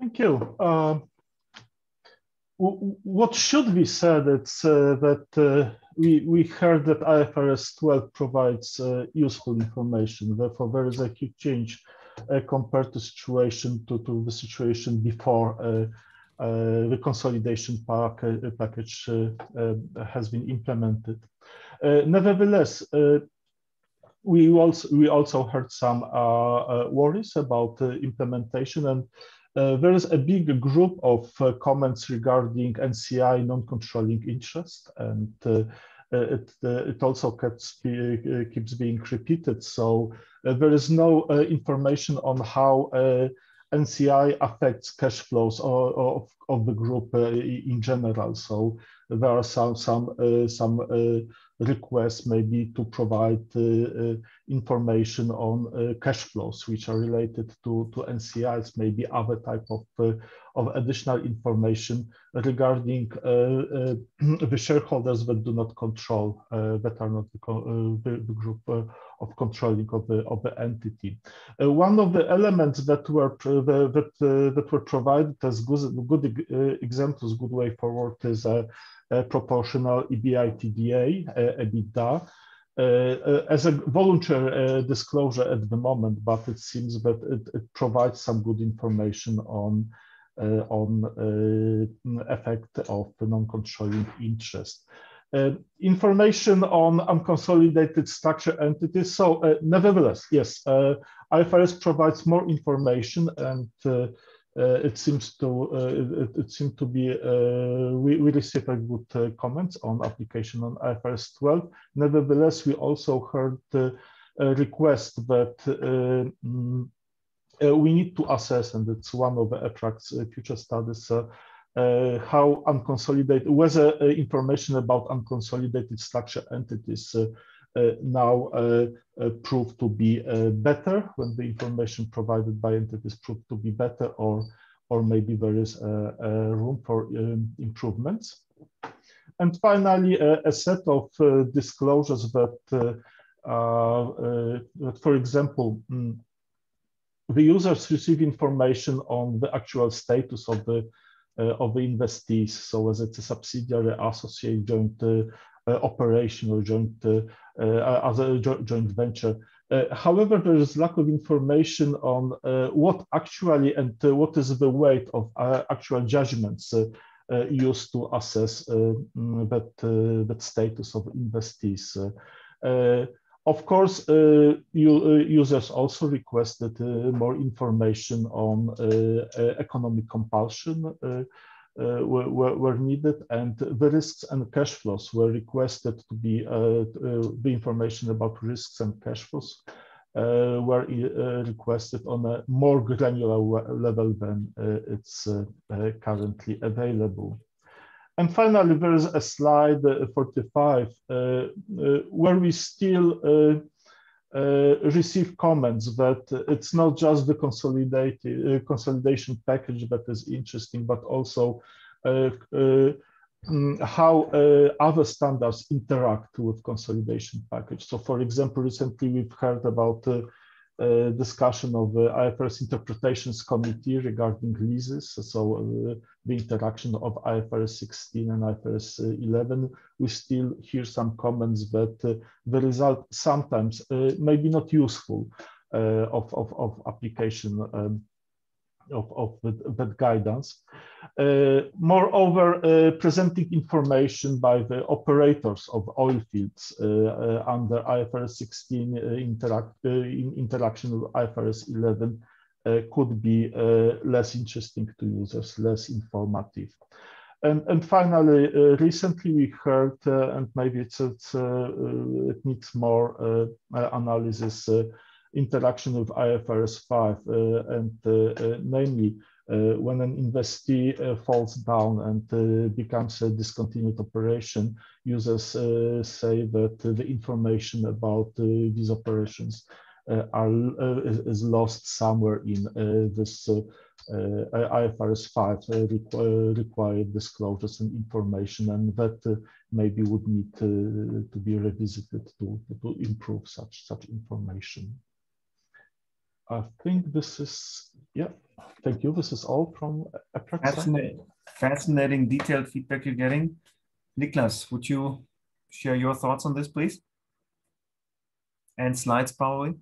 Thank you. Uh, what should be said is uh, that uh, we, we heard that IFRS 12 provides uh, useful information. Therefore, there is a huge change uh, compared to situation to, to the situation before uh, uh, the consolidation pack, uh, uh, package uh, has been implemented. nevertheless, we also we also heard some worries about implementation and uh, there is a big group of uh, comments regarding NCI non-controlling interest, and uh, it, it also keeps, keeps being repeated. So there is no information on how NCI affects cash flows of, of, the group in general. So there are some some some requests maybe to provide uh, uh, information on uh, cash flows which are related to, to NCIs, maybe other type of, of additional information regarding the shareholders that do not control, that are not the, the, the group of controlling of the of the entity. Uh, one of the elements that were that uh, that were provided as good, good uh, examples, good way forward is a proportional EBITDA, EBITDA. Uh, uh, as a voluntary uh, disclosure at the moment, but it seems that it, it provides some good information on Eh, on eh, effect of non-controlling interest. Uh, information on unconsolidated structure entities. So uh, nevertheless, yes, uh, IFRS provides more information and it seems to it, it seemed to be we, we received good comments on application on IFRS 12. Nevertheless, we also heard a request that mm, we need to assess, and it's one of the EFRAG's future studies, uh, how unconsolidated, whether uh, information about unconsolidated structure entities uh, uh, now uh, uh, prove to be better when the information provided by entities prove to be better or or maybe there is room for um, improvements. And finally, a set of disclosures that, that, for example, mm, the users receive information on the actual status of the uh, of the investees. So as it's a subsidiary, associate, joint uh, uh, operation or joint uh, uh, a joint venture. however, there is lack of information on what actually and what is the weight of actual judgments used to assess mm, that that status of investees. Of course, uh, you, uh, users also requested uh, more information on economic compulsion were, were, needed and the risks and cash flows were requested to be the information about risks and cash flows uh, were uh, requested on a more granular level than uh, it's currently available. And finally, there is a slide 45 where we still uh, receive comments that it's not just the consolidated uh, consolidation package that is interesting, but also uh, Mm, how uh, other standards interact with consolidation package. So for example, recently we've heard about uh, uh, discussion of the IFRS interpretations committee regarding leases. So uh, the interaction of IFRS 16 and IFRS 11, we still hear some comments that uh, the result sometimes uh, may be not useful of, of, of application um, of, of that guidance. Uh, moreover, uh, presenting information by the operators of oil fields uh, uh under IFRS 16 uh, interact, uh, in interaction with IFRS 11 could be less interesting to users, less informative. And, and finally, recently we heard, and maybe it's, it's it needs more analysis, interaction with IFRS 5, uh, and uh, uh, namely, uh, when an investee uh, falls down and uh, becomes a discontinued operation, users say that the information about these operations are is lost somewhere in this IFRS 5 requ required disclosures and information, and that maybe would need to, to be revisited to, to improve such such information. I think this is, yeah, thank you. This is all from a Fascinating, fascinating detailed feedback you're getting. Niklas, would you share your thoughts on this, please? And slides, probably.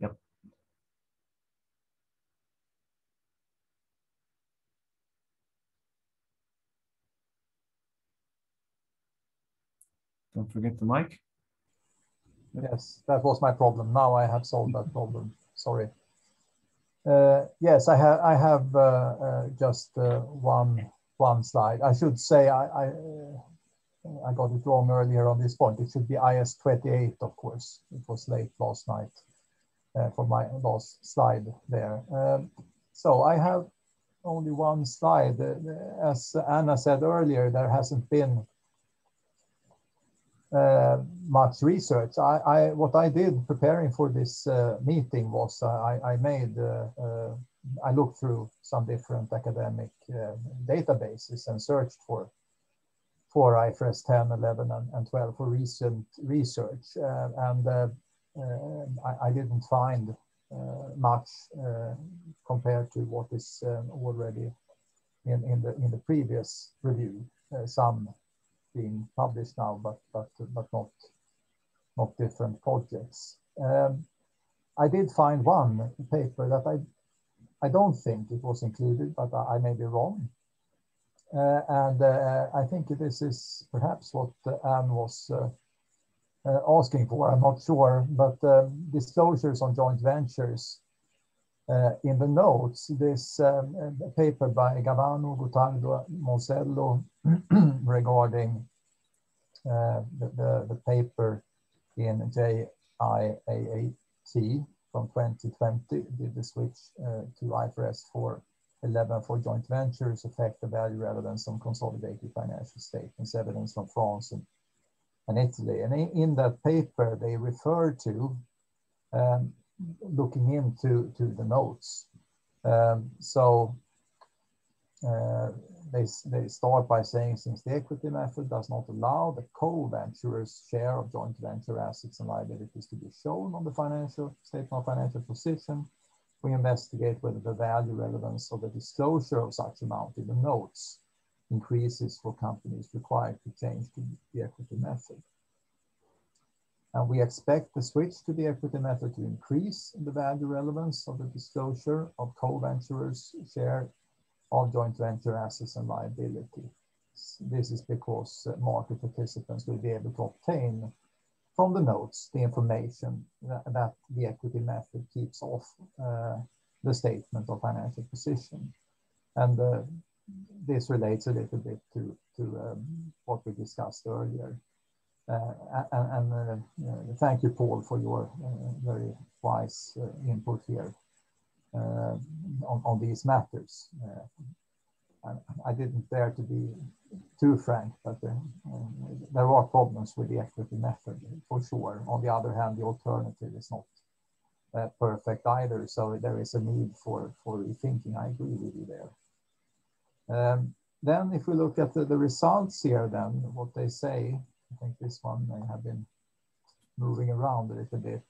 Yep. Don't forget the mic. Yes, that was my problem. Now I have solved that problem. Sorry. Uh, yes, I have. I have uh, uh, just uh, one one slide. I should say I I, uh, I, got it wrong earlier on this point. It should be IAS 28, of course. It was late last night uh, for my last slide there. Um, so I have only one slide. as Anna said earlier, there hasn't been much research. I, I, what I did preparing for this uh, meeting was uh, I, I, made uh, uh, I looked through some different academic uh, databases and searched for for IFRS 10, 11, and, and 12 for recent research, and I, I, didn't find much compared to what is um, already in, in the in the previous review. some being published now, but but but not not different projects. Um, I did find one paper that I I don't think it was included, but I, I may be wrong. Uh, and uh, I think this is perhaps what Ann was uh, uh, asking for. I'm not sure, but um, disclosures on joint ventures in the notes, this um, paper by Gavana, Gottardo, Moisello regarding uh, the, the, the, paper in JIAAT from 2020 did the switch to IFRS 4 11 for joint ventures affect the value relevance on consolidated financial statements, evidence from France and, and Italy. And in, in that paper, they refer to um, looking into to the notes. Um, so uh, they, they start by saying since the equity method does not allow the co-venturer's share of joint venture assets and liabilities to be shown on the financial statement of financial position, we investigate whether the value relevance of the disclosure of such amount in the notes increases for companies required to change to the equity method. And we expect the switch to the equity method to increase the value relevance of the disclosure of co-venturers' share of joint venture assets and liability. This is because uh, market participants will be able to obtain from the notes the information that, that the equity method keeps off uh, the statement of financial position. And uh, this relates a little bit to, to um, what we discussed earlier. Uh, and, uh, and thank you, Paul, for your uh, very wise input here on, these matters. I, didn't dare to be too frank, but uh, there are problems with the equity method for sure. On the other hand, the alternative is not uh, perfect either. So there is a need for, for rethinking. I agree with you there. Um, then if we look at the, results here, then what they say, I think this one may have been moving around a little bit,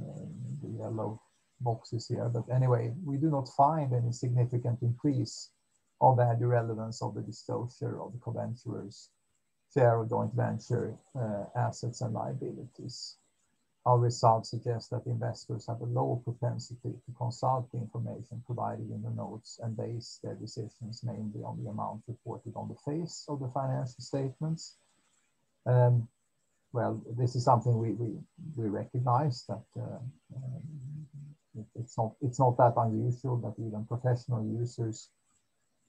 uh, the yellow boxes here. But anyway, we do not find any significant increase of the relevance of the disclosure of the co-venturers share of joint venture uh, assets and liabilities. Our results suggest that investors have a low propensity to consult the information provided in the notes and base their decisions mainly on the amount reported on the face of the financial statements. Um, well, this is something we, we, we recognize that uh, um, it's, not, it's not that unusual that even professional users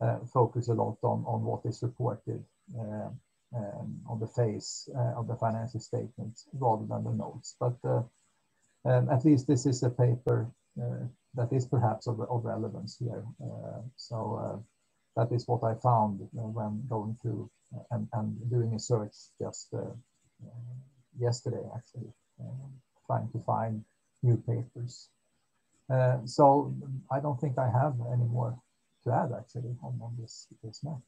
uh, focus a lot on, on what is reported uh, um, on the face uh, of the financial statements rather than the notes. But um, at least this is a paper that is perhaps of, of relevance here. so that is what I found when going through and, and doing a search just yesterday, actually, trying to find new papers. Uh, so I don't think I have any more to add actually on, on this, this map.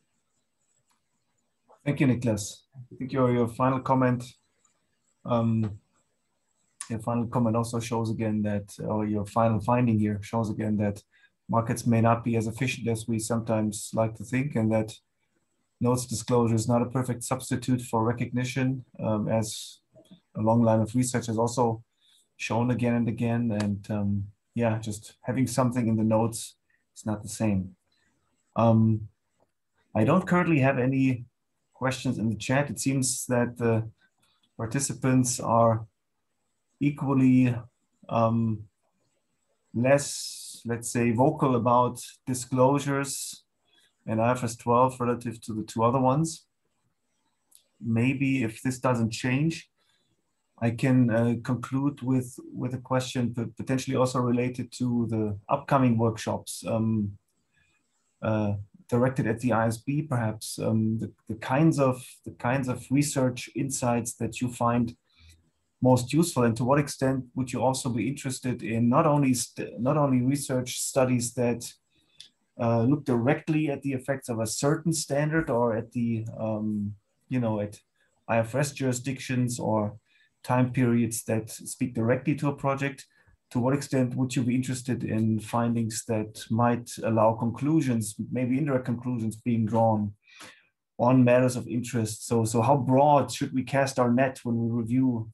Thank you, Niklas. I think your, your final comment, um, your final comment also shows again that, or your final finding here shows again that markets may not be as efficient as we sometimes like to think, and that notes disclosure is not a perfect substitute for recognition, um, as a long line of research has also shown again and again. And um, yeah, just having something in the notes is not the same. Um, I don't currently have any questions in the chat. It seems that the participants are equally um, less, let's say, vocal about disclosures and IFRS 12 relative to the two other ones. Maybe if this doesn't change, I can uh, conclude with, with a question potentially also related to the upcoming workshops. Um, uh, directed at the IASB, perhaps um, the, the kinds of the kinds of research insights that you find most useful, and to what extent would you also be interested in not only not only research studies that uh, look directly at the effects of a certain standard or at the um, you know at IFRS jurisdictions or time periods that speak directly to a project, to what extent would you be interested in findings that might allow conclusions, maybe indirect conclusions being drawn on matters of interest? So, so how broad should we cast our net when we review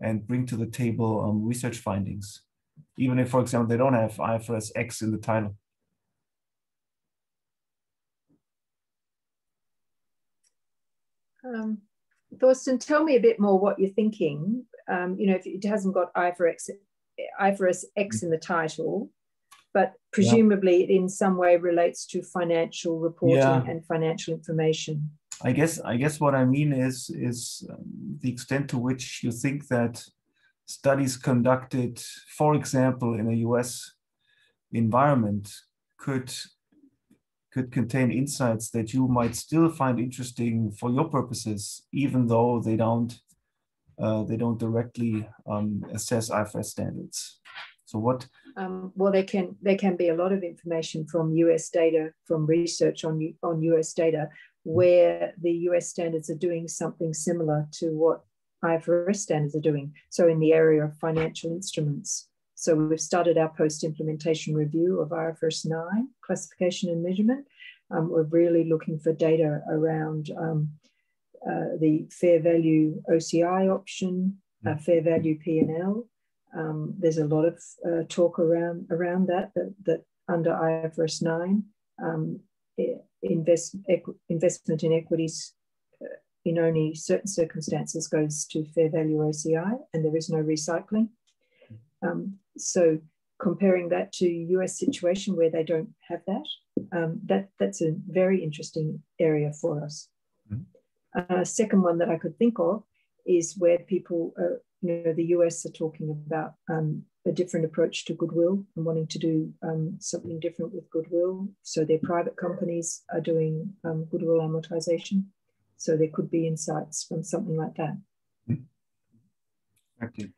and bring to the table um, research findings, even if, for example, they don't have IFRS X in the title? Um, Thorsten, tell me a bit more what you're thinking. Um, you know, if it hasn't got IFRS IFRS X in the title, but presumably yeah. it in some way relates to financial reporting yeah. and financial information. I guess I guess what I mean is is um, the extent to which you think that studies conducted, for example, in a U.S. environment, could could contain insights that you might still find interesting for your purposes, even though they don't uh, they don't directly um, assess IFRS standards. So what? Um, well, there can there can be a lot of information from US data, from research on on US data, where the US standards are doing something similar to what IFRS standards are doing. So in the area of financial instruments. So we've started our post-implementation review of IFRS 9, classification and measurement. Um, we're really looking for data around um, uh, the fair value OCI option, uh, mm. fair value P&L. Um, there's a lot of uh, talk around around that, that, that under IFRS 9, um, invest, investment in equities uh, in only certain circumstances goes to fair value OCI and there is no recycling. Um, so comparing that to US situation where they don't have that, um, that that's a very interesting area for us. A second one that I could think of is where people, are, you know, the US are talking about um, a different approach to goodwill and wanting to do um, something different with goodwill. So their private companies are doing um, goodwill amortization. So there could be insights from something like that. Thank you.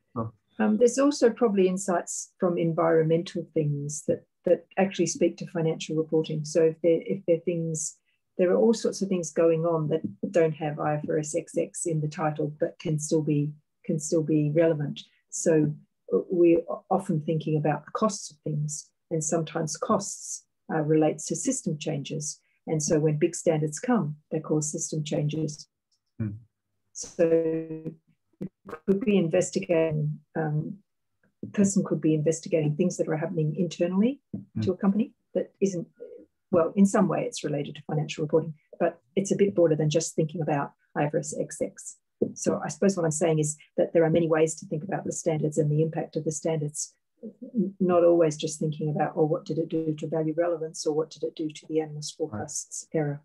Um, there's also probably insights from environmental things that that actually speak to financial reporting. So if there if there are things, there are all sorts of things going on that don't have IFRS XX in the title, but can still be can still be relevant. So we're often thinking about the costs of things, and sometimes costs uh, relates to system changes. And so when big standards come, they cause system changes. Hmm. So could be investigating um, person could be investigating things that are happening internally mm-hmm. to a company that isn't well in some way it's related to financial reporting but it's a bit broader than just thinking about ifrs xx so i suppose what i'm saying is that there are many ways to think about the standards and the impact of the standards not always just thinking about oh what did it do to value relevance or what did it do to the analyst forecasts right. error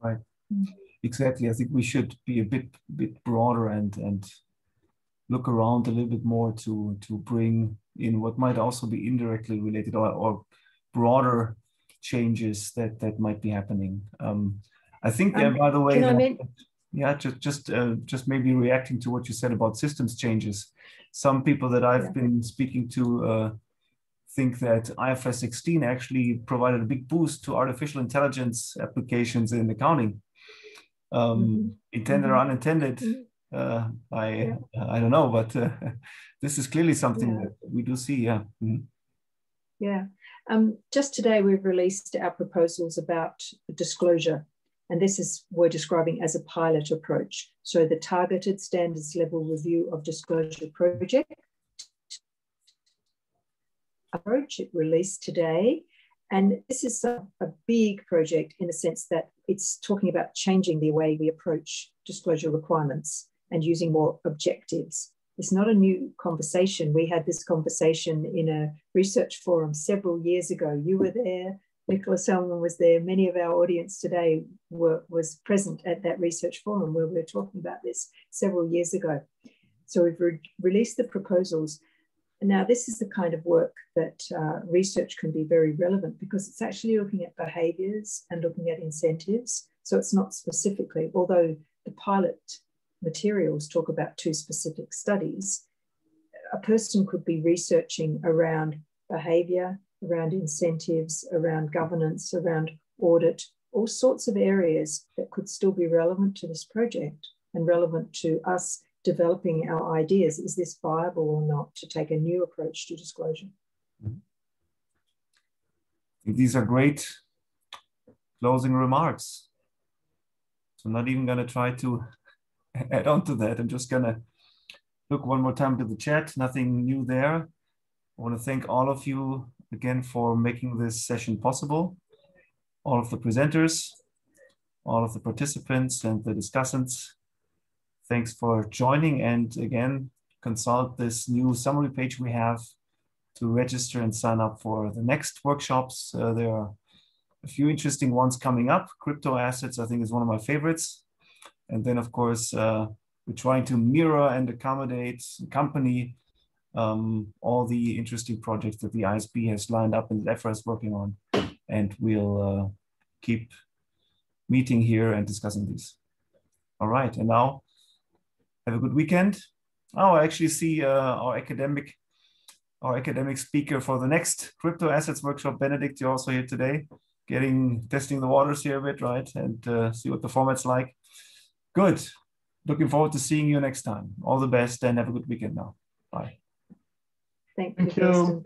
right mm-hmm. exactly i think we should be a bit bit broader and and look around a little bit more to to bring in what might also be indirectly related or, or broader changes that that might be happening. Um, I think, um, uh, by the way, that, yeah, just just uh, just maybe reacting to what you said about systems changes. Some people that I've yeah. been speaking to uh, think that IFRS 16 actually provided a big boost to artificial intelligence applications in accounting, um, mm -hmm. intended or mm-hmm. unintended. Mm -hmm uh, I yeah. I don't know, but uh, this is clearly something yeah. that we do see. Yeah. Mm -hmm. Yeah. Um, just today, we've released our proposals about disclosure, and this is we're describing as a pilot approach. So the targeted standards level review of disclosure project approach it released today. And this is a, a, big project in the sense that it's talking about changing the way we approach disclosure requirements and using more objectives. It's not a new conversation. We had this conversation in a research forum several years ago. You were there, Niklas Hellman was there. Many of our audience today were, was present at that research forum where we were talking about this several years ago. So we've re released the proposals. Now, this is the kind of work that uh, research can be very relevant because it's actually looking at behaviors and looking at incentives. So it's not specifically, although the pilot materials talk about two specific studies, a person could be researching around behavior, around incentives, around governance, around audit, all sorts of areas that could still be relevant to this project and relevant to us developing our ideas. Is this viable or not to take a new approach to disclosure? Mm-hmm. These are great closing remarks. So I'm not even going to try to add on to that. I'm just gonna look one more time to the chat. Nothing new there. I want to thank all of you again for making this session possible. All of the presenters, all of the participants and the discussants. Thanks for joining and again, consult this new summary page we have to register and sign up for the next workshops. Uh, there are a few interesting ones coming up. Crypto assets, I think is one of my favorites. And then, of course, uh, we're trying to mirror and accommodate, accompany um, all the interesting projects that the IASB has lined up and EFRAG is working on. And we'll uh, keep meeting here and discussing these. All right, and now have a good weekend. Oh, I actually see uh, our academic our academic speaker for the next crypto assets workshop, Benedict, you're also here today, getting testing the waters here a bit, right? And uh, see what the format's like. Good. Looking forward to seeing you next time. All the best and have a good weekend now. Bye. Thank you. Thank you.